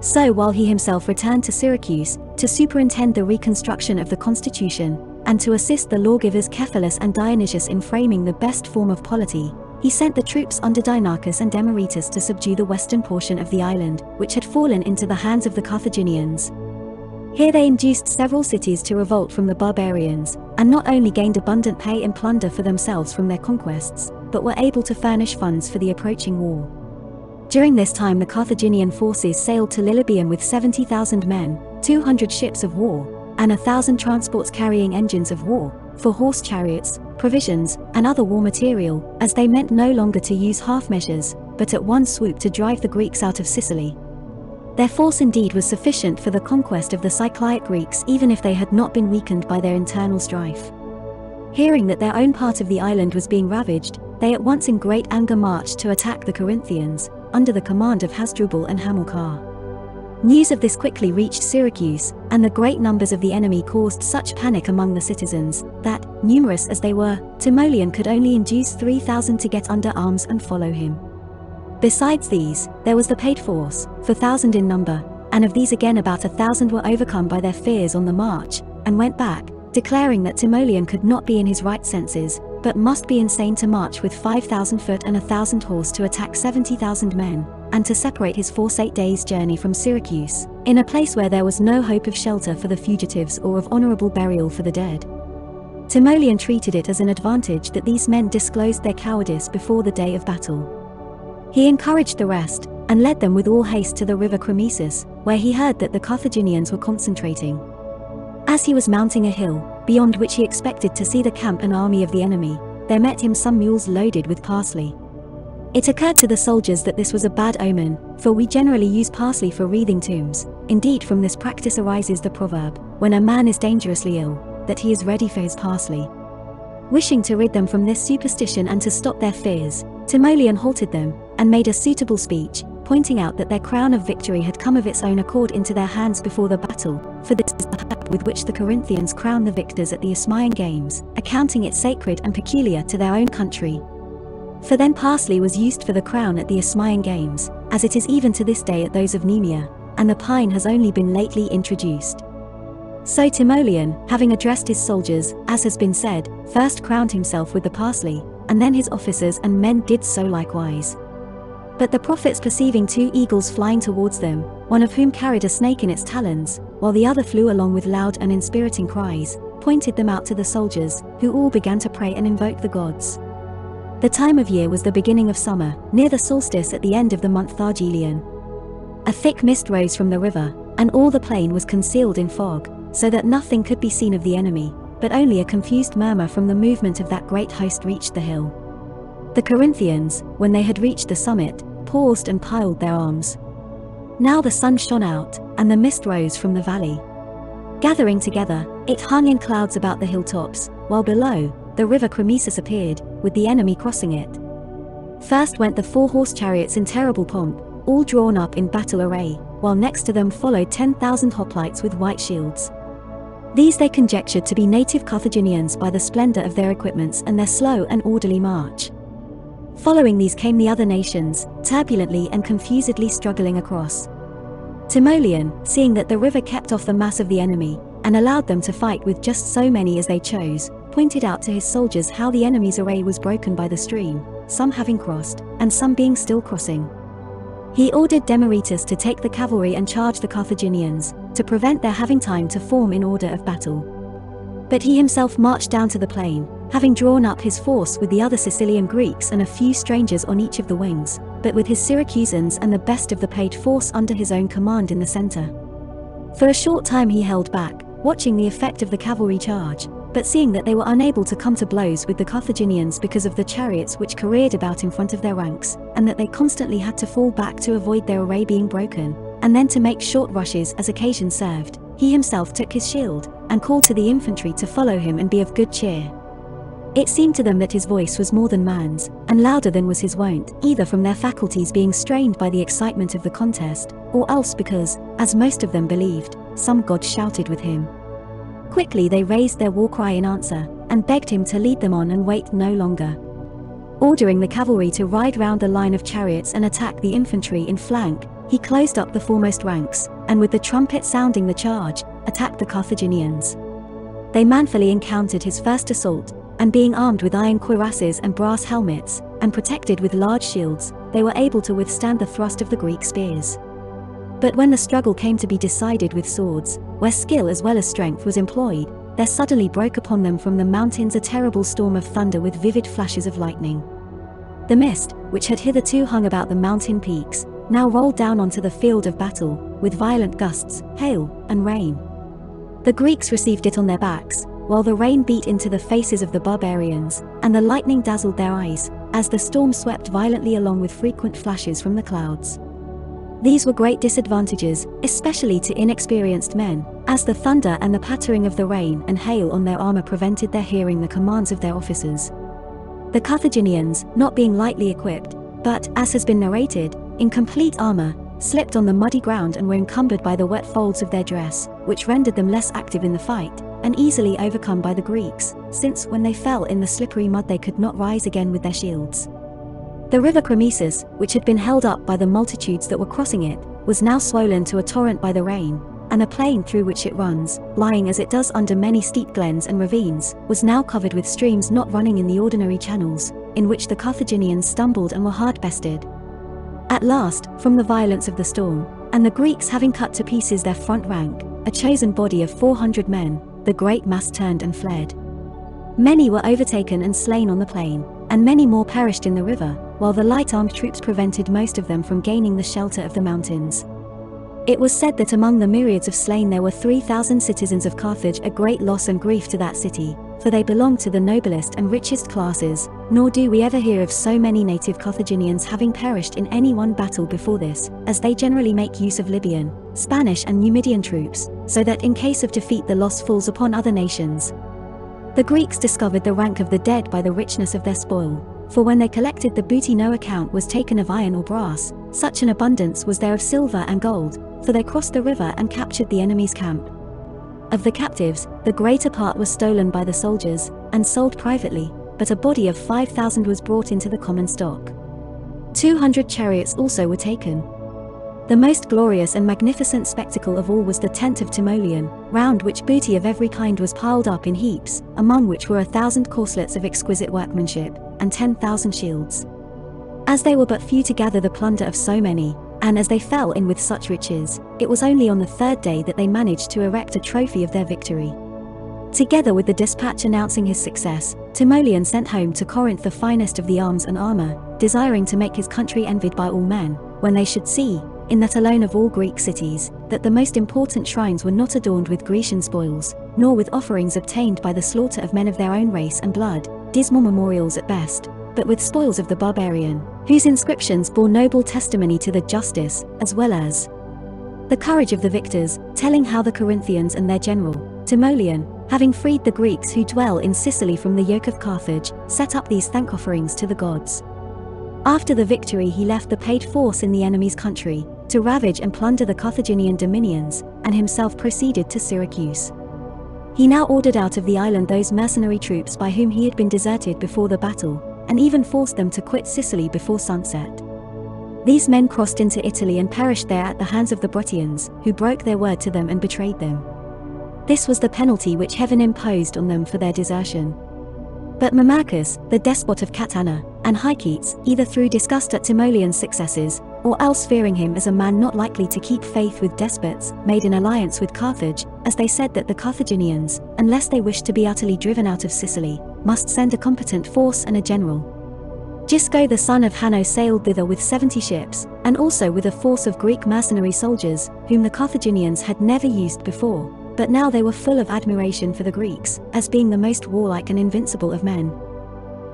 So while he himself returned to Syracuse, to superintend the reconstruction of the constitution, and to assist the lawgivers Cephalus and Dionysius in framing the best form of polity, he sent the troops under Dinarchus and Demaritus to subdue the western portion of the island, which had fallen into the hands of the Carthaginians. Here they induced several cities to revolt from the barbarians, and not only gained abundant pay and plunder for themselves from their conquests, but were able to furnish funds for the approaching war. During this time the Carthaginian forces sailed to Lilybaeum with 70,000 men, 200 ships of war, and a thousand transports carrying engines of war, for horse chariots, provisions, and other war material, as they meant no longer to use half measures, but at one swoop to drive the Greeks out of Sicily. Their force indeed was sufficient for the conquest of the Cyclaic Greeks even if they had not been weakened by their internal strife. Hearing that their own part of the island was being ravaged, they at once in great anger marched to attack the Corinthians, under the command of Hasdrubal and Hamilcar. News of this quickly reached Syracuse, and the great numbers of the enemy caused such panic among the citizens, that, numerous as they were, Timoleon could only induce 3,000 to get under arms and follow him. Besides these, there was the paid force, 4,000 in number, and of these again about a thousand were overcome by their fears on the march, and went back, declaring that Timoleon could not be in his right senses, but must be insane to march with 5,000 foot and a thousand horse to attack 70,000 men, and to separate his force eight days' journey from Syracuse, in a place where there was no hope of shelter for the fugitives or of honorable burial for the dead. Timoleon treated it as an advantage that these men disclosed their cowardice before the day of battle. He encouraged the rest, and led them with all haste to the river Chromesus, where he heard that the Carthaginians were concentrating. As he was mounting a hill, beyond which he expected to see the camp and army of the enemy, there met him some mules loaded with parsley. It occurred to the soldiers that this was a bad omen, for we generally use parsley for wreathing tombs. Indeed, from this practice arises the proverb, when a man is dangerously ill, that he is ready for his parsley. Wishing to rid them from this superstition and to stop their fears, Timoleon halted them, and made a suitable speech, pointing out that their crown of victory had come of its own accord into their hands before the battle, for this is the hat with which the Corinthians crown the victors at the Isthmian Games, accounting it sacred and peculiar to their own country. For then parsley was used for the crown at the Isthmian Games, as it is even to this day at those of Nemea, and the pine has only been lately introduced. So Timoleon, having addressed his soldiers, as has been said, first crowned himself with the parsley, and then his officers and men did so likewise. But the prophets perceiving two eagles flying towards them, one of whom carried a snake in its talons, while the other flew along with loud and inspiriting cries, pointed them out to the soldiers, who all began to pray and invoke the gods. The time of year was the beginning of summer, near the solstice at the end of the month Thargelion. A thick mist rose from the river, and all the plain was concealed in fog, so that nothing could be seen of the enemy, but only a confused murmur from the movement of that great host reached the hill. The Corinthians, when they had reached the summit, paused and piled their arms. Now the sun shone out, and the mist rose from the valley. Gathering together, it hung in clouds about the hilltops, while below, the river Chromesus appeared, with the enemy crossing it. First went the four horse chariots in terrible pomp, all drawn up in battle array, while next to them followed 10,000 hoplites with white shields. These they conjectured to be native Carthaginians by the splendor of their equipments and their slow and orderly march. Following these came the other nations, turbulently and confusedly struggling across. Timoleon, seeing that the river kept off the mass of the enemy, and allowed them to fight with just so many as they chose, pointed out to his soldiers how the enemy's array was broken by the stream, some having crossed, and some being still crossing. He ordered Demaritus to take the cavalry and charge the Carthaginians, to prevent their having time to form in order of battle. But he himself marched down to the plain, having drawn up his force with the other Sicilian Greeks and a few strangers on each of the wings, but with his Syracusans and the best of the paid force under his own command in the center. For a short time he held back, watching the effect of the cavalry charge, but seeing that they were unable to come to blows with the Carthaginians because of the chariots which careered about in front of their ranks, and that they constantly had to fall back to avoid their array being broken, and then to make short rushes as occasion served, he himself took his shield, and called to the infantry to follow him and be of good cheer. It seemed to them that his voice was more than man's, and louder than was his wont, either from their faculties being strained by the excitement of the contest, or else because, as most of them believed, some god shouted with him. Quickly they raised their war cry in answer, and begged him to lead them on and wait no longer. Ordering the cavalry to ride round the line of chariots and attack the infantry in flank, he closed up the foremost ranks, and with the trumpet sounding the charge, attacked the Carthaginians. They manfully encountered his first assault, and being armed with iron cuirasses and brass helmets, and protected with large shields, they were able to withstand the thrust of the Greek spears. But when the struggle came to be decided with swords, where skill as well as strength was employed, there suddenly broke upon them from the mountains a terrible storm of thunder with vivid flashes of lightning. The mist, which had hitherto hung about the mountain peaks, now rolled down onto the field of battle, with violent gusts, hail, and rain. The Greeks received it on their backs, while the rain beat into the faces of the barbarians, and the lightning dazzled their eyes, as the storm swept violently along with frequent flashes from the clouds. These were great disadvantages, especially to inexperienced men, as the thunder and the pattering of the rain and hail on their armor prevented their hearing the commands of their officers. The Carthaginians, not being lightly equipped, but, as has been narrated, in complete armor, slipped on the muddy ground and were encumbered by the wet folds of their dress, which rendered them less active in the fight, and easily overcome by the Greeks, since when they fell in the slippery mud they could not rise again with their shields. The river Chromesis, which had been held up by the multitudes that were crossing it, was now swollen to a torrent by the rain, and the plain through which it runs, lying as it does under many steep glens and ravines, was now covered with streams not running in the ordinary channels, in which the Carthaginians stumbled and were hard bested. At last, from the violence of the storm, and the Greeks having cut to pieces their front rank, a chosen body of 400 men, the great mass turned and fled. Many were overtaken and slain on the plain, and many more perished in the river, while the light-armed troops prevented most of them from gaining the shelter of the mountains. It was said that among the myriads of slain there were 3,000 citizens of Carthage a great loss and grief to that city, for they belonged to the noblest and richest classes, nor do we ever hear of so many native Carthaginians having perished in any one battle before this, as they generally make use of Libyan, Spanish and Numidian troops, so that in case of defeat the loss falls upon other nations. The Greeks discovered the rank of the dead by the richness of their spoil, for when they collected the booty no account was taken of iron or brass, such an abundance was there of silver and gold, for they crossed the river and captured the enemy's camp. Of the captives, the greater part was stolen by the soldiers, and sold privately, but a body of 5,000 was brought into the common stock. 200 chariots also were taken. The most glorious and magnificent spectacle of all was the tent of Timoleon, round which booty of every kind was piled up in heaps, among which were a thousand corslets of exquisite workmanship, and 10,000 shields. As they were but few to gather the plunder of so many, and as they fell in with such riches, it was only on the third day that they managed to erect a trophy of their victory. Together with the dispatch announcing his success, Timoleon sent home to Corinth the finest of the arms and armor, desiring to make his country envied by all men, when they should see, in that alone of all Greek cities, that the most important shrines were not adorned with Grecian spoils, nor with offerings obtained by the slaughter of men of their own race and blood, dismal memorials at best, but with spoils of the barbarian, whose inscriptions bore noble testimony to the justice, as well as the courage of the victors, telling how the Corinthians and their general, Timoleon, having freed the Greeks who dwell in Sicily from the yoke of Carthage, set up these thank offerings to the gods. After the victory he left the paid force in the enemy's country, to ravage and plunder the Carthaginian dominions, and himself proceeded to Syracuse. He now ordered out of the island those mercenary troops by whom he had been deserted before the battle, and even forced them to quit Sicily before sunset. These men crossed into Italy and perished there at the hands of the Bruttians, who broke their word to them and betrayed them. This was the penalty which heaven imposed on them for their desertion. But Mamercus, the despot of Catana, and Hyketes, either through disgust at Timoleon's successes, or else fearing him as a man not likely to keep faith with despots, made an alliance with Carthage, as they said that the Carthaginians, unless they wished to be utterly driven out of Sicily, must send a competent force and a general. Gisco the son of Hanno sailed thither with 70 ships, and also with a force of Greek mercenary soldiers, whom the Carthaginians had never used before, but now they were full of admiration for the Greeks, as being the most warlike and invincible of men.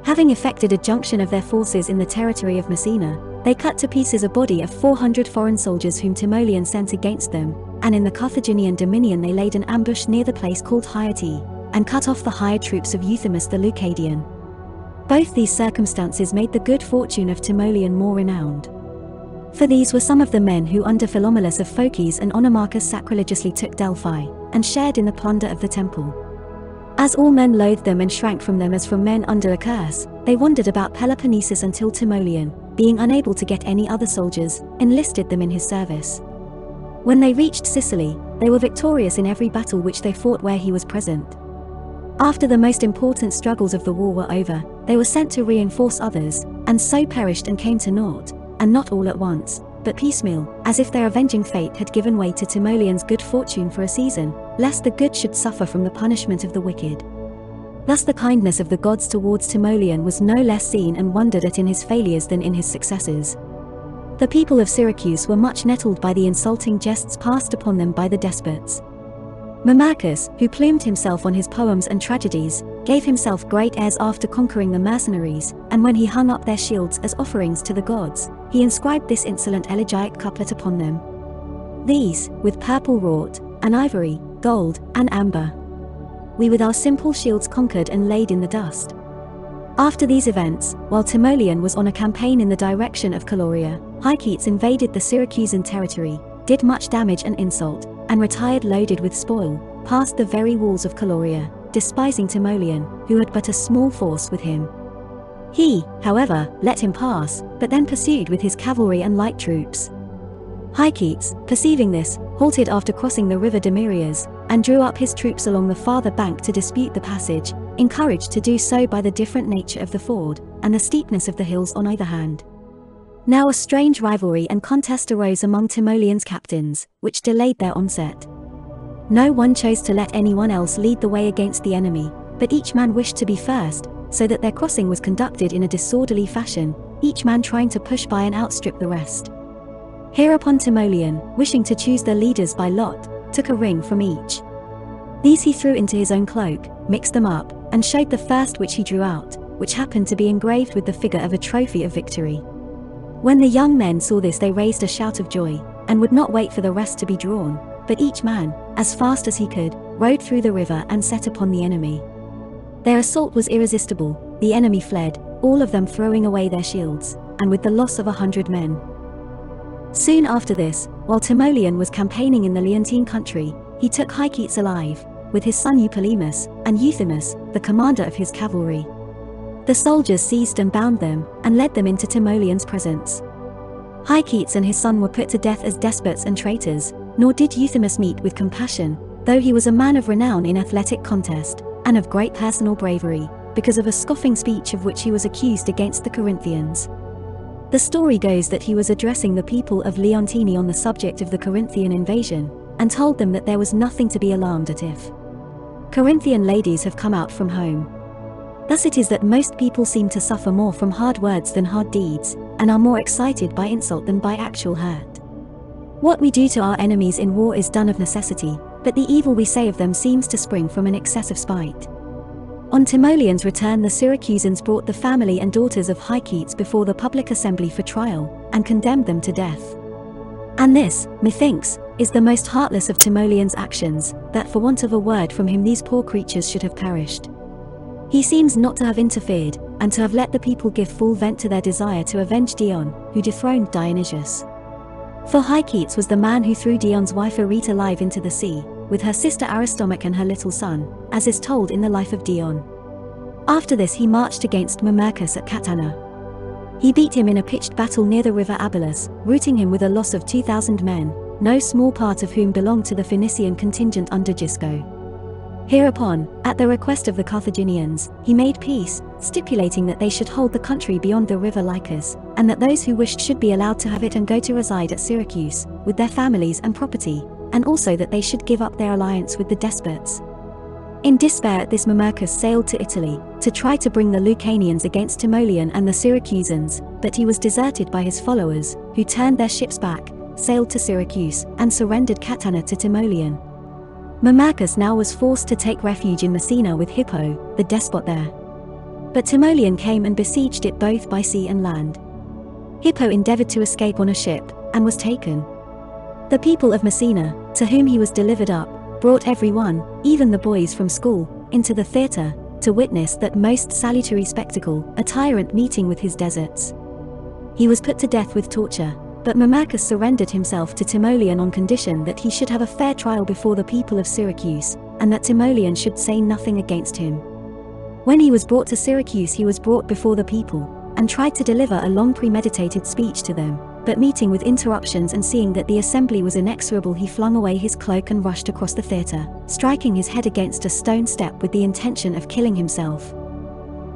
Having effected a junction of their forces in the territory of Messina, they cut to pieces a body of 400 foreign soldiers whom Timoleon sent against them, and in the Carthaginian dominion they laid an ambush near the place called Hyati, and cut off the hired troops of Euthymus the Leucadian. Both these circumstances made the good fortune of Timoleon more renowned. For these were some of the men who under Philomelus of Phocis and Onomarchus sacrilegiously took Delphi, and shared in the plunder of the temple. As all men loathed them and shrank from them as from men under a curse, they wandered about Peloponnesus until Timoleon, being unable to get any other soldiers, enlisted them in his service. When they reached Sicily, they were victorious in every battle which they fought where he was present. After the most important struggles of the war were over, they were sent to reinforce others, and so perished and came to naught, and not all at once, but piecemeal, as if their avenging fate had given way to Timoleon's good fortune for a season, lest the good should suffer from the punishment of the wicked. Thus the kindness of the gods towards Timoleon was no less seen and wondered at in his failures than in his successes. The people of Syracuse were much nettled by the insulting jests passed upon them by the despots. Mamercus, who plumed himself on his poems and tragedies, gave himself great airs after conquering the mercenaries, and when he hung up their shields as offerings to the gods, he inscribed this insolent elegiac couplet upon them. These, with purple wrought, and ivory, gold, and amber. We with our simple shields conquered and laid in the dust. After these events, while Timoleon was on a campaign in the direction of Calauria, Hyketes invaded the Syracusan territory, did much damage and insult, and retired loaded with spoil, past the very walls of Calauria, despising Timoleon, who had but a small force with him. He, however, let him pass, but then pursued with his cavalry and light troops. Hyketes, perceiving this, halted after crossing the river Damurias, and drew up his troops along the farther bank to dispute the passage, encouraged to do so by the different nature of the ford, and the steepness of the hills on either hand. Now a strange rivalry and contest arose among Timoleon's captains, which delayed their onset. No one chose to let anyone else lead the way against the enemy, but each man wished to be first, so that their crossing was conducted in a disorderly fashion, each man trying to push by and outstrip the rest. Hereupon Timoleon, wishing to choose their leaders by lot, took a ring from each. These he threw into his own cloak, mixed them up, and showed the first which he drew out, which happened to be engraved with the figure of a trophy of victory. When the young men saw this they raised a shout of joy, and would not wait for the rest to be drawn, but each man, as fast as he could, rode through the river and set upon the enemy. Their assault was irresistible, the enemy fled, all of them throwing away their shields, and with the loss of a hundred men. Soon after this, while Timoleon was campaigning in the Leontine country, he took Hyketes alive, with his son Eupolemus, and Euthymus, the commander of his cavalry. The soldiers seized and bound them, and led them into Timoleon's presence. Hyketes and his son were put to death as despots and traitors, nor did Euthymus meet with compassion, though he was a man of renown in athletic contest, and of great personal bravery, because of a scoffing speech of which he was accused against the Corinthians. The story goes that he was addressing the people of Leontini on the subject of the Corinthian invasion, and told them that there was nothing to be alarmed at if Corinthian ladies have come out from home. Thus it is that most people seem to suffer more from hard words than hard deeds, and are more excited by insult than by actual hurt. What we do to our enemies in war is done of necessity, but the evil we say of them seems to spring from an excess of spite. On Timoleon's return the Syracusans brought the family and daughters of Hyketes before the public assembly for trial, and condemned them to death. And this, methinks, is the most heartless of Timoleon's actions, that for want of a word from him these poor creatures should have perished. He seems not to have interfered, and to have let the people give full vent to their desire to avenge Dion, who dethroned Dionysius. For Hyketes was the man who threw Dion's wife Arete alive into the sea, with her sister Aristomache and her little son, as is told in the life of Dion. After this he marched against Mamercus at Catana. He beat him in a pitched battle near the river Abylus, routing him with a loss of 2,000 men, no small part of whom belonged to the Phoenician contingent under Gisco. Hereupon, at the request of the Carthaginians, he made peace, stipulating that they should hold the country beyond the river Lycus, and that those who wished should be allowed to have it and go to reside at Syracuse, with their families and property, and also that they should give up their alliance with the despots. In despair at this Mamercus sailed to Italy, to try to bring the Lucanians against Timoleon and the Syracusans, but he was deserted by his followers, who turned their ships back, sailed to Syracuse, and surrendered Catana to Timoleon. Mamercus now was forced to take refuge in Messina with Hippo, the despot there. But Timoleon came and besieged it both by sea and land. Hippo endeavored to escape on a ship, and was taken. The people of Messina, to whom he was delivered up, brought every one, even the boys from school, into the theatre, to witness that most salutary spectacle, a tyrant meeting with his deserts. He was put to death with torture, but Mamercus surrendered himself to Timoleon on condition that he should have a fair trial before the people of Syracuse, and that Timoleon should say nothing against him. When he was brought to Syracuse he was brought before the people, and tried to deliver a long premeditated speech to them, but meeting with interruptions and seeing that the assembly was inexorable he flung away his cloak and rushed across the theatre, striking his head against a stone step with the intention of killing himself.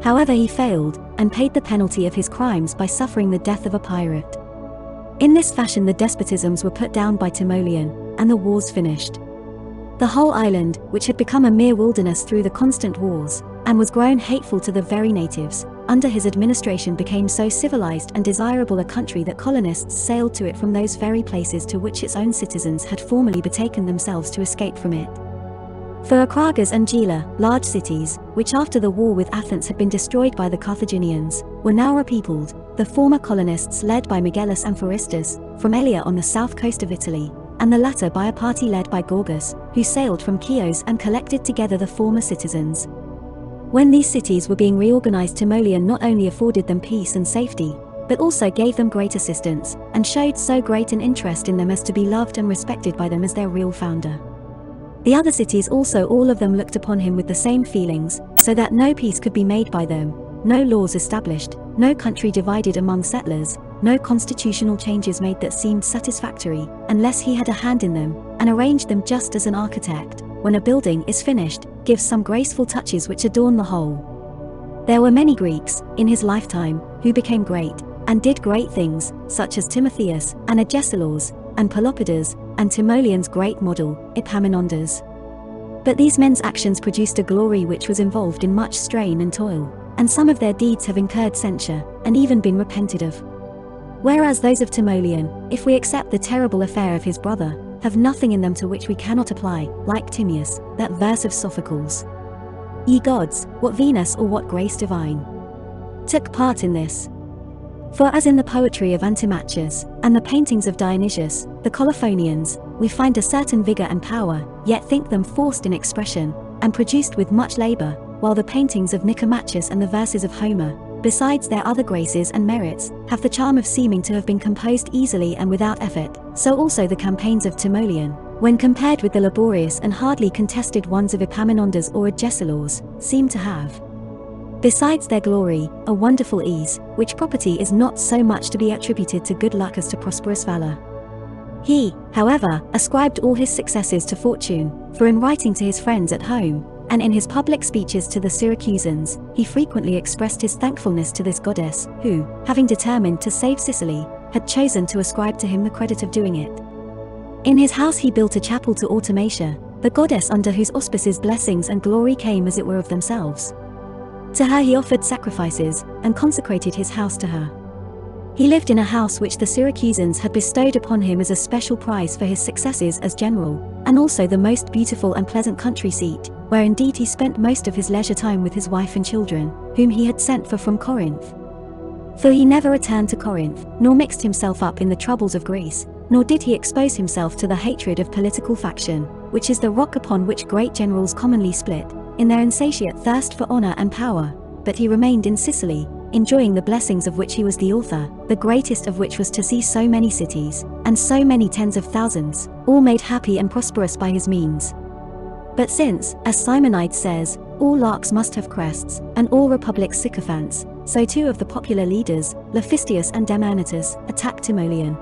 However he failed, and paid the penalty of his crimes by suffering the death of a pirate. In this fashion the despotisms were put down by Timoleon, and the wars finished. The whole island, which had become a mere wilderness through the constant wars, and was grown hateful to the very natives, under his administration became so civilized and desirable a country that colonists sailed to it from those very places to which its own citizens had formerly betaken themselves to escape from it. For and Gela, large cities, which after the war with Athens had been destroyed by the Carthaginians, were now repeopled, the former colonists led by Megellus and Phoristus, from Elea on the south coast of Italy, and the latter by a party led by Gorgas, who sailed from Chios and collected together the former citizens. When these cities were being reorganized Timoleon not only afforded them peace and safety, but also gave them great assistance, and showed so great an interest in them as to be loved and respected by them as their real founder. The other cities also all of them looked upon him with the same feelings, so that no peace could be made by them, no laws established, no country divided among settlers, no constitutional changes made that seemed satisfactory, unless he had a hand in them, and arranged them just as an architect, when a building is finished, gives some graceful touches which adorn the whole. There were many Greeks, in his lifetime, who became great, and did great things, such as Timotheus, and Agesilaus, and Pelopidas, and Timoleon's great model, Epaminondas. But these men's actions produced a glory which was involved in much strain and toil, and some of their deeds have incurred censure, and even been repented of. Whereas those of Timoleon, if we accept the terrible affair of his brother, have nothing in them to which we cannot apply, like Timaeus, that verse of Sophocles. Ye gods, what Venus or what grace divine took part in this, for as in the poetry of Antimachus, and the paintings of Dionysius, the Colophonians, we find a certain vigour and power, yet think them forced in expression, and produced with much labour, while the paintings of Nicomachus and the verses of Homer, besides their other graces and merits, have the charm of seeming to have been composed easily and without effort, so also the campaigns of Timoleon, when compared with the laborious and hardly contested ones of Epaminondas or Agesilaus, seem to have. Besides their glory, a wonderful ease, which property is not so much to be attributed to good luck as to prosperous valor. He, however, ascribed all his successes to fortune, for in writing to his friends at home, and in his public speeches to the Syracusans, he frequently expressed his thankfulness to this goddess, who, having determined to save Sicily, had chosen to ascribe to him the credit of doing it. In his house he built a chapel to Automatia, the goddess under whose auspices blessings and glory came as it were of themselves. To her he offered sacrifices, and consecrated his house to her. He lived in a house which the Syracusans had bestowed upon him as a special prize for his successes as general, and also the most beautiful and pleasant country seat, where indeed he spent most of his leisure time with his wife and children, whom he had sent for from Corinth. For he never returned to Corinth, nor mixed himself up in the troubles of Greece, nor did he expose himself to the hatred of political faction, which is the rock upon which great generals commonly split, in their insatiate thirst for honor and power, but he remained in Sicily, enjoying the blessings of which he was the author, the greatest of which was to see so many cities, and so many tens of thousands, all made happy and prosperous by his means. But since, as Simonides says, all larks must have crests, and all republics sycophants, so two of the popular leaders, Laphystius and Demaratus, attacked Timoleon.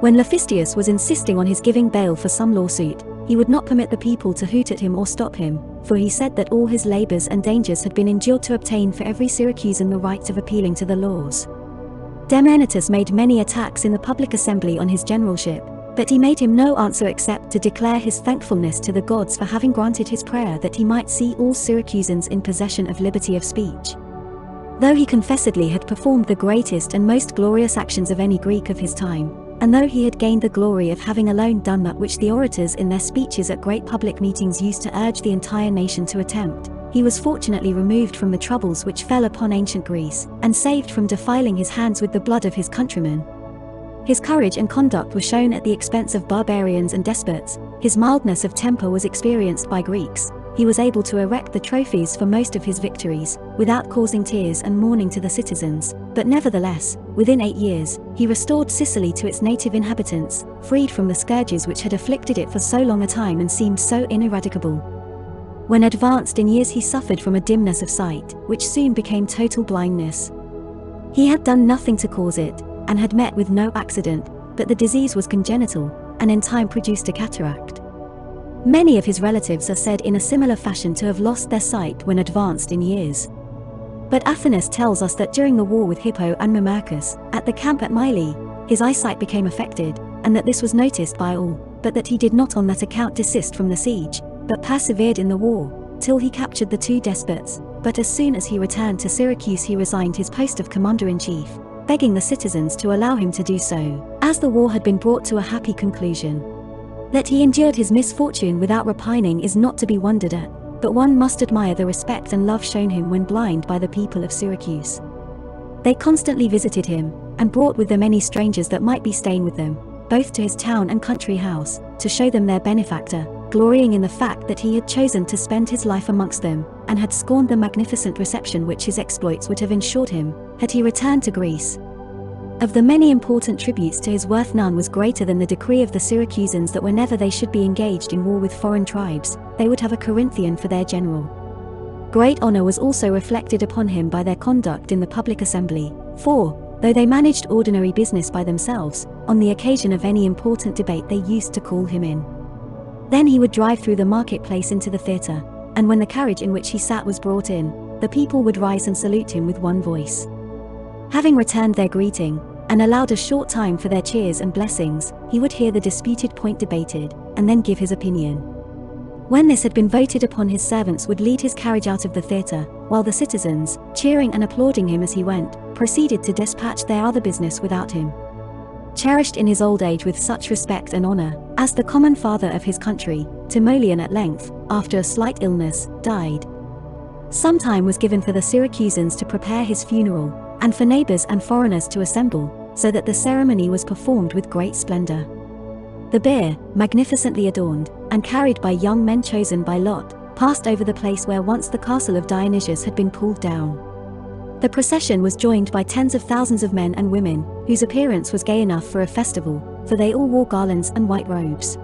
When Laphystius was insisting on his giving bail for some lawsuit, he would not permit the people to hoot at him or stop him, for he said that all his labors and dangers had been endured to obtain for every Syracusan the right of appealing to the laws. Demaratus made many attacks in the public assembly on his generalship, but he made him no answer except to declare his thankfulness to the gods for having granted his prayer that he might see all Syracusans in possession of liberty of speech. Though he confessedly had performed the greatest and most glorious actions of any Greek of his time, and though he had gained the glory of having alone done that which the orators in their speeches at great public meetings used to urge the entire nation to attempt, he was fortunately removed from the troubles which fell upon ancient Greece, and saved from defiling his hands with the blood of his countrymen. His courage and conduct were shown at the expense of barbarians and despots, his mildness of temper was experienced by Greeks, he was able to erect the trophies for most of his victories, without causing tears and mourning to the citizens, but nevertheless, within eight years, he restored Sicily to its native inhabitants, freed from the scourges which had afflicted it for so long a time and seemed so ineradicable. When advanced in years he suffered from a dimness of sight, which soon became total blindness. He had done nothing to cause it, and had met with no accident, but the disease was congenital, and in time produced a cataract. Many of his relatives are said in a similar fashion to have lost their sight when advanced in years. But Athanis tells us that during the war with Hippo and Mamercus, at the camp at Mylae, his eyesight became affected, and that this was noticed by all, but that he did not on that account desist from the siege, but persevered in the war, till he captured the two despots, but as soon as he returned to Syracuse he resigned his post of commander-in-chief, begging the citizens to allow him to do so, as the war had been brought to a happy conclusion. That he endured his misfortune without repining is not to be wondered at, but one must admire the respect and love shown him when blind by the people of Syracuse. They constantly visited him, and brought with them any strangers that might be staying with them, both to his town and country house, to show them their benefactor, glorying in the fact that he had chosen to spend his life amongst them, and had scorned the magnificent reception which his exploits would have ensured him, had he returned to Greece. Of the many important tributes to his worth none was greater than the decree of the Syracusans that whenever they should be engaged in war with foreign tribes, they would have a Corinthian for their general. Great honor was also reflected upon him by their conduct in the public assembly, for, though they managed ordinary business by themselves, on the occasion of any important debate they used to call him in. Then he would drive through the marketplace into the theatre, and when the carriage in which he sat was brought in, the people would rise and salute him with one voice. Having returned their greeting, and allowed a short time for their cheers and blessings, he would hear the disputed point debated, and then give his opinion. When this had been voted upon his servants would lead his carriage out of the theatre, while the citizens, cheering and applauding him as he went, proceeded to dispatch their other business without him cherished in his old age with such respect and honor, as the common father of his country, Timoleon at length, after a slight illness, died. Some time was given for the Syracusans to prepare his funeral, and for neighbors and foreigners to assemble, so that the ceremony was performed with great splendor. The bier, magnificently adorned, and carried by young men chosen by lot, passed over the place where once the castle of Dionysius had been pulled down. The procession was joined by tens of thousands of men and women, whose appearance was gay enough for a festival, for they all wore garlands and white robes.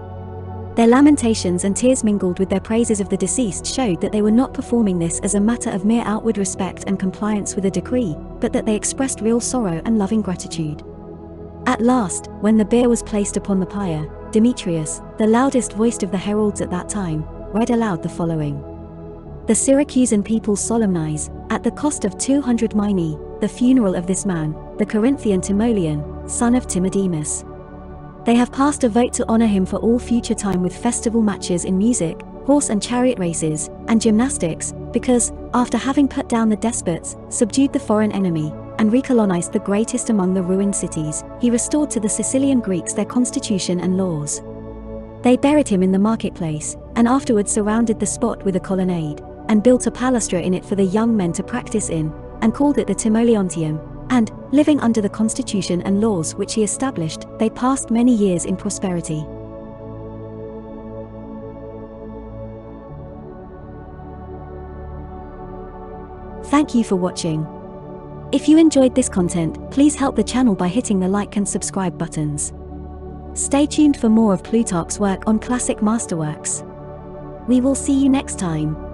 Their lamentations and tears mingled with their praises of the deceased showed that they were not performing this as a matter of mere outward respect and compliance with a decree, but that they expressed real sorrow and loving gratitude. At last, when the bier was placed upon the pyre, Demetrius, the loudest voiced of the heralds at that time, read aloud the following. The Syracusan people solemnize, at the cost of 200 minae, the funeral of this man, the Corinthian Timoleon, son of Timodemus. They have passed a vote to honor him for all future time with festival matches in music, horse and chariot races, and gymnastics, because, after having put down the despots, subdued the foreign enemy, and recolonized the greatest among the ruined cities, he restored to the Sicilian Greeks their constitution and laws. They buried him in the marketplace, and afterwards surrounded the spot with a colonnade, and built a palaestra in it for the young men to practice in, and called it the Timoleontium, and, living under the constitution and laws which he established, they passed many years in prosperity. Thank you for watching. If you enjoyed this content, please help the channel by hitting the like and subscribe buttons. Stay tuned for more of Plutarch's work on classic masterworks. We will see you next time.